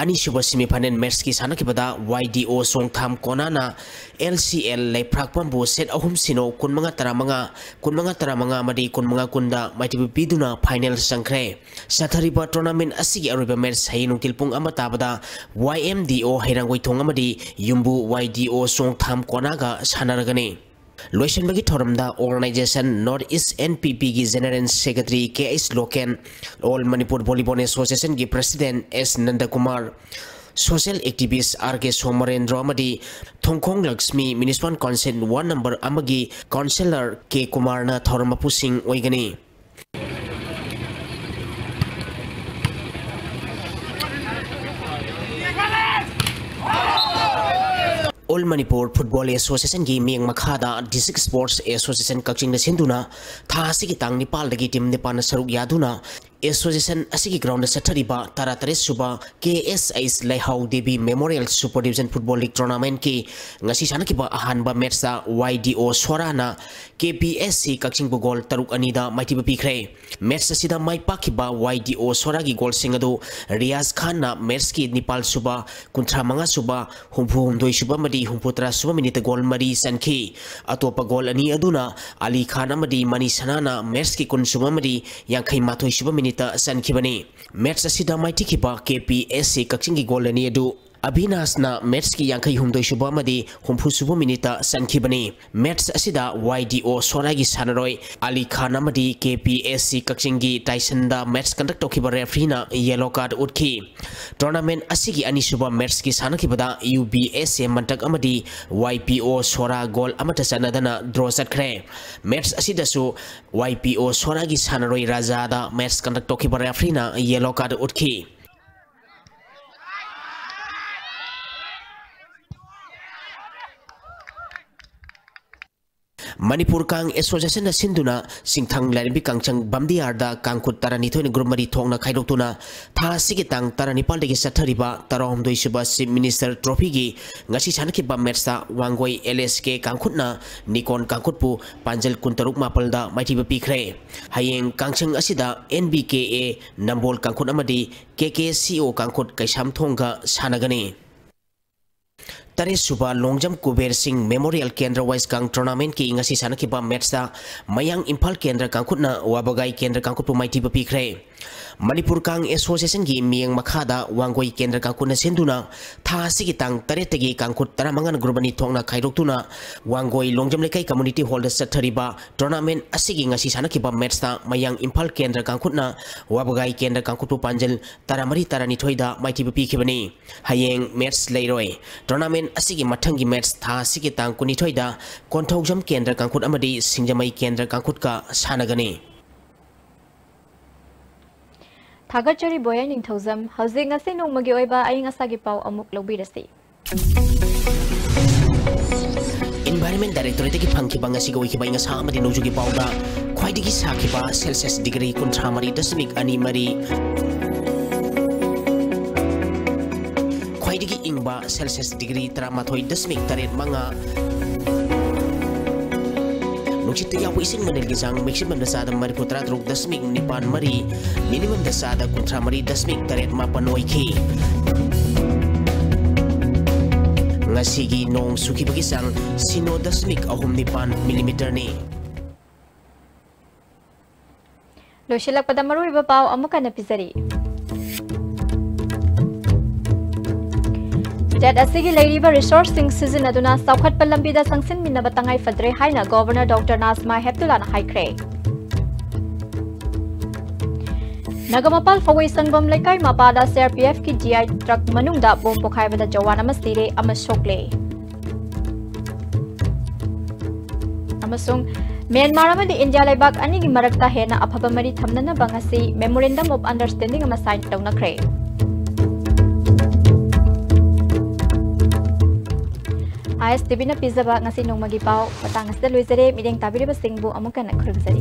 Ani suba semi final match ki sana ki bada YDO songtham konana LCL lai phrakpam bu set ahum sino kun manga tara manga kun manga tara manga madi kun manga kunda maiti pi duna final sangkre. Sathari ba tournament asigi aruba match hai nungtil pung ama tabada YMDO hairangoi thong amadi yumbu YDO songtham konaga sanaragani लोइसनबगी थोरमदा organisation north east NPP की general secretary K S Loken all Manipur volleyball association की president S Nandakumar, social activist R K Somarendra Thongkhong Lakshmi municipal council ward number councillor K Kumar थोरमपु Singh all Manipur football association की मिंग मखादा district sports association Kakching सिंधुना था की तांग निपाल team निपान सरुक यादुना एसोसिएशन असगी ग्राउंड सथरीबा तारा तरे सुबा K S S Lehau Devi memorial super division football league tournament की ngasi sanakibा अहानबा मैच दा YDO सोराना KPSC कक्चिंग गोल तरुक अनीदा माइटिबा पीखरे मैच असिदा माइ पाखिबा YDO सोरा की गोल सिंग अदु रियाज खान ना मैच की निपाल सुबा कुंथ्रा मंगा सुबा हुंफु हुंदोई सुबा मदी हुंपुत्रा सुबा मिनिट गोल मरी सनखी अतोपा गोल अनी अदुना अली खान अमदी मनी सनाना मैच की कुन सुबा मदी यांखै माथोई सुबा अनीता चनखीबनी मैच एस माइटिखिबा केपीएससी की गोल अनी अभिनासना मेट्स की यांखई हूँ सूब हमफू सुब minute Y D O YDO सोरागी सानर अली खान अमदी केपीएससी कक्चिंग की टाइसन मेट्स कंडक्ट तो रेफरीना येलो कार्ड उठखी टूर्नामेंट की अनिसुब मेट्स की एस ए मंटक पी ओ सोरा गोल अमत द्रो ड्रॉ चटखरे मैच असिदसु वाईपीओ सोरागी सानर राजा मेट्स कंडक्ट तो रेफरीना येलो कार्ड उठी मणिपुर कांग एसोसिएशन सिंधुना सिंथंग लाइनबी कांगचंग बमदियारदा कांगखुत तरनी ग्रुप मरी थोंगना खाइदोक्तुना था सिगे तांग तरनिपाल दगी सथरिबा तरहमदोई सुबा चीफ मिनिस्टर ट्रॉफी की ngasi sanaki ba metsa wangoi LSK निकोन कांगखुतपु पांजल कुंतरुक मापल दा माइथिबा पिखरे hayeng कांगचंग असिदा NBKA नंबोल कांगखुत अमदी KKCO कांगखुत कैसाम थोंगा सानगनी तरे सुबह लोंगजम कुबेर सिंह मेमोरियल केंद्र वाइस कांग टूर्नामेंट की इंगसी सानकिबा मैच दा मयांग इम्फाल केंद्र कांगखुतना वाबगाई केंद्र कांगखुप माइती पीखरे मणिपुर कांग एसोसिएशन की मियंग मखादा वांगोई केंद्र कांगखुना सेंदुना था सिगी तांग तरेतगी कांगखुत तरामंगन ग्रुपनी थोंगना खाइरोक्तुना वांगोई लोंगजम लेkai कम्युनिटी हॉल दा सथरिबा टूर्नामेंट असिगी ngasi सानकिबा मैच दा मयांग इम्फाल केंद्र कांगखुतना वाबगाई केंद्र कांगखुप पांजल तरामरी तरनी थोइदा माइती असी मथ की मेट्स था तंग कुनीद कौथौजम केंद्र कंखुदम केंद्र कंखुद का सागने थागचरी बोया निथौजम हजिंग से नौम की अंगा की पा अमु लौबी इनवाइरमें डायरेक्टोरेट की फंगीबा नौजुकी पाद खाई सागरी कुंथ्रा मरी दशमिक अ खाई इंब सेल्सियस डिग्री तरह दशमिक तरह मंगा नुचित याव इसिंग मनल की चांग मैक्सिमम दसाद मरकु तरह त्रुक दशमिक निपान मरी मिनिमम दसाद कुंथ्रा मरी दशमिक तरह मापन ओखी ngasi nong suki bagi sang sino dasmik ahum nipan milimeter ni. Loisilak. State ꯑꯁꯤꯒꯤ ꯂꯩꯔꯤꯕ ꯔꯤꯁꯣꯔꯁꯁꯤꯡ ꯁꯤꯖꯤꯟꯅꯗꯨꯅ ꯆꯥꯎꯈꯠꯄ ꯂꯝꯕꯤꯗ ꯆꯪꯁꯤꯟꯃꯤꯟꯅꯕ ꯇꯉꯥꯏ ꯐꯗ꯭ꯔꯦ ꯍꯥꯏꯅ ꯒꯣꯚꯔꯅꯔ ꯗꯣꯛꯇꯔ ꯅꯥꯖꯃꯥ ꯍꯦꯞꯇꯨꯂꯥꯅ ꯍꯥꯏꯈ꯭ꯔꯦ नगमपाल फवे संगम लेकाई मापादा सीआरपीएफ की जीआई ट्रक मनुंगदा बोम पोखायबदा जवान अम सीरे अम सोकले अमसुंग म्यांमार अमदी इंडिया लेबाक अनिगी मरकता हेना अफबमरी थमनना बंगासी मेमोरेंडम ऑफ़ अंडरस्टैंडिंग अम साइन टौनखरे IS TV na pizza ba ngasinong magipaw patangas da luizare mideng tabiri ba singbu, amukan na kurum sari.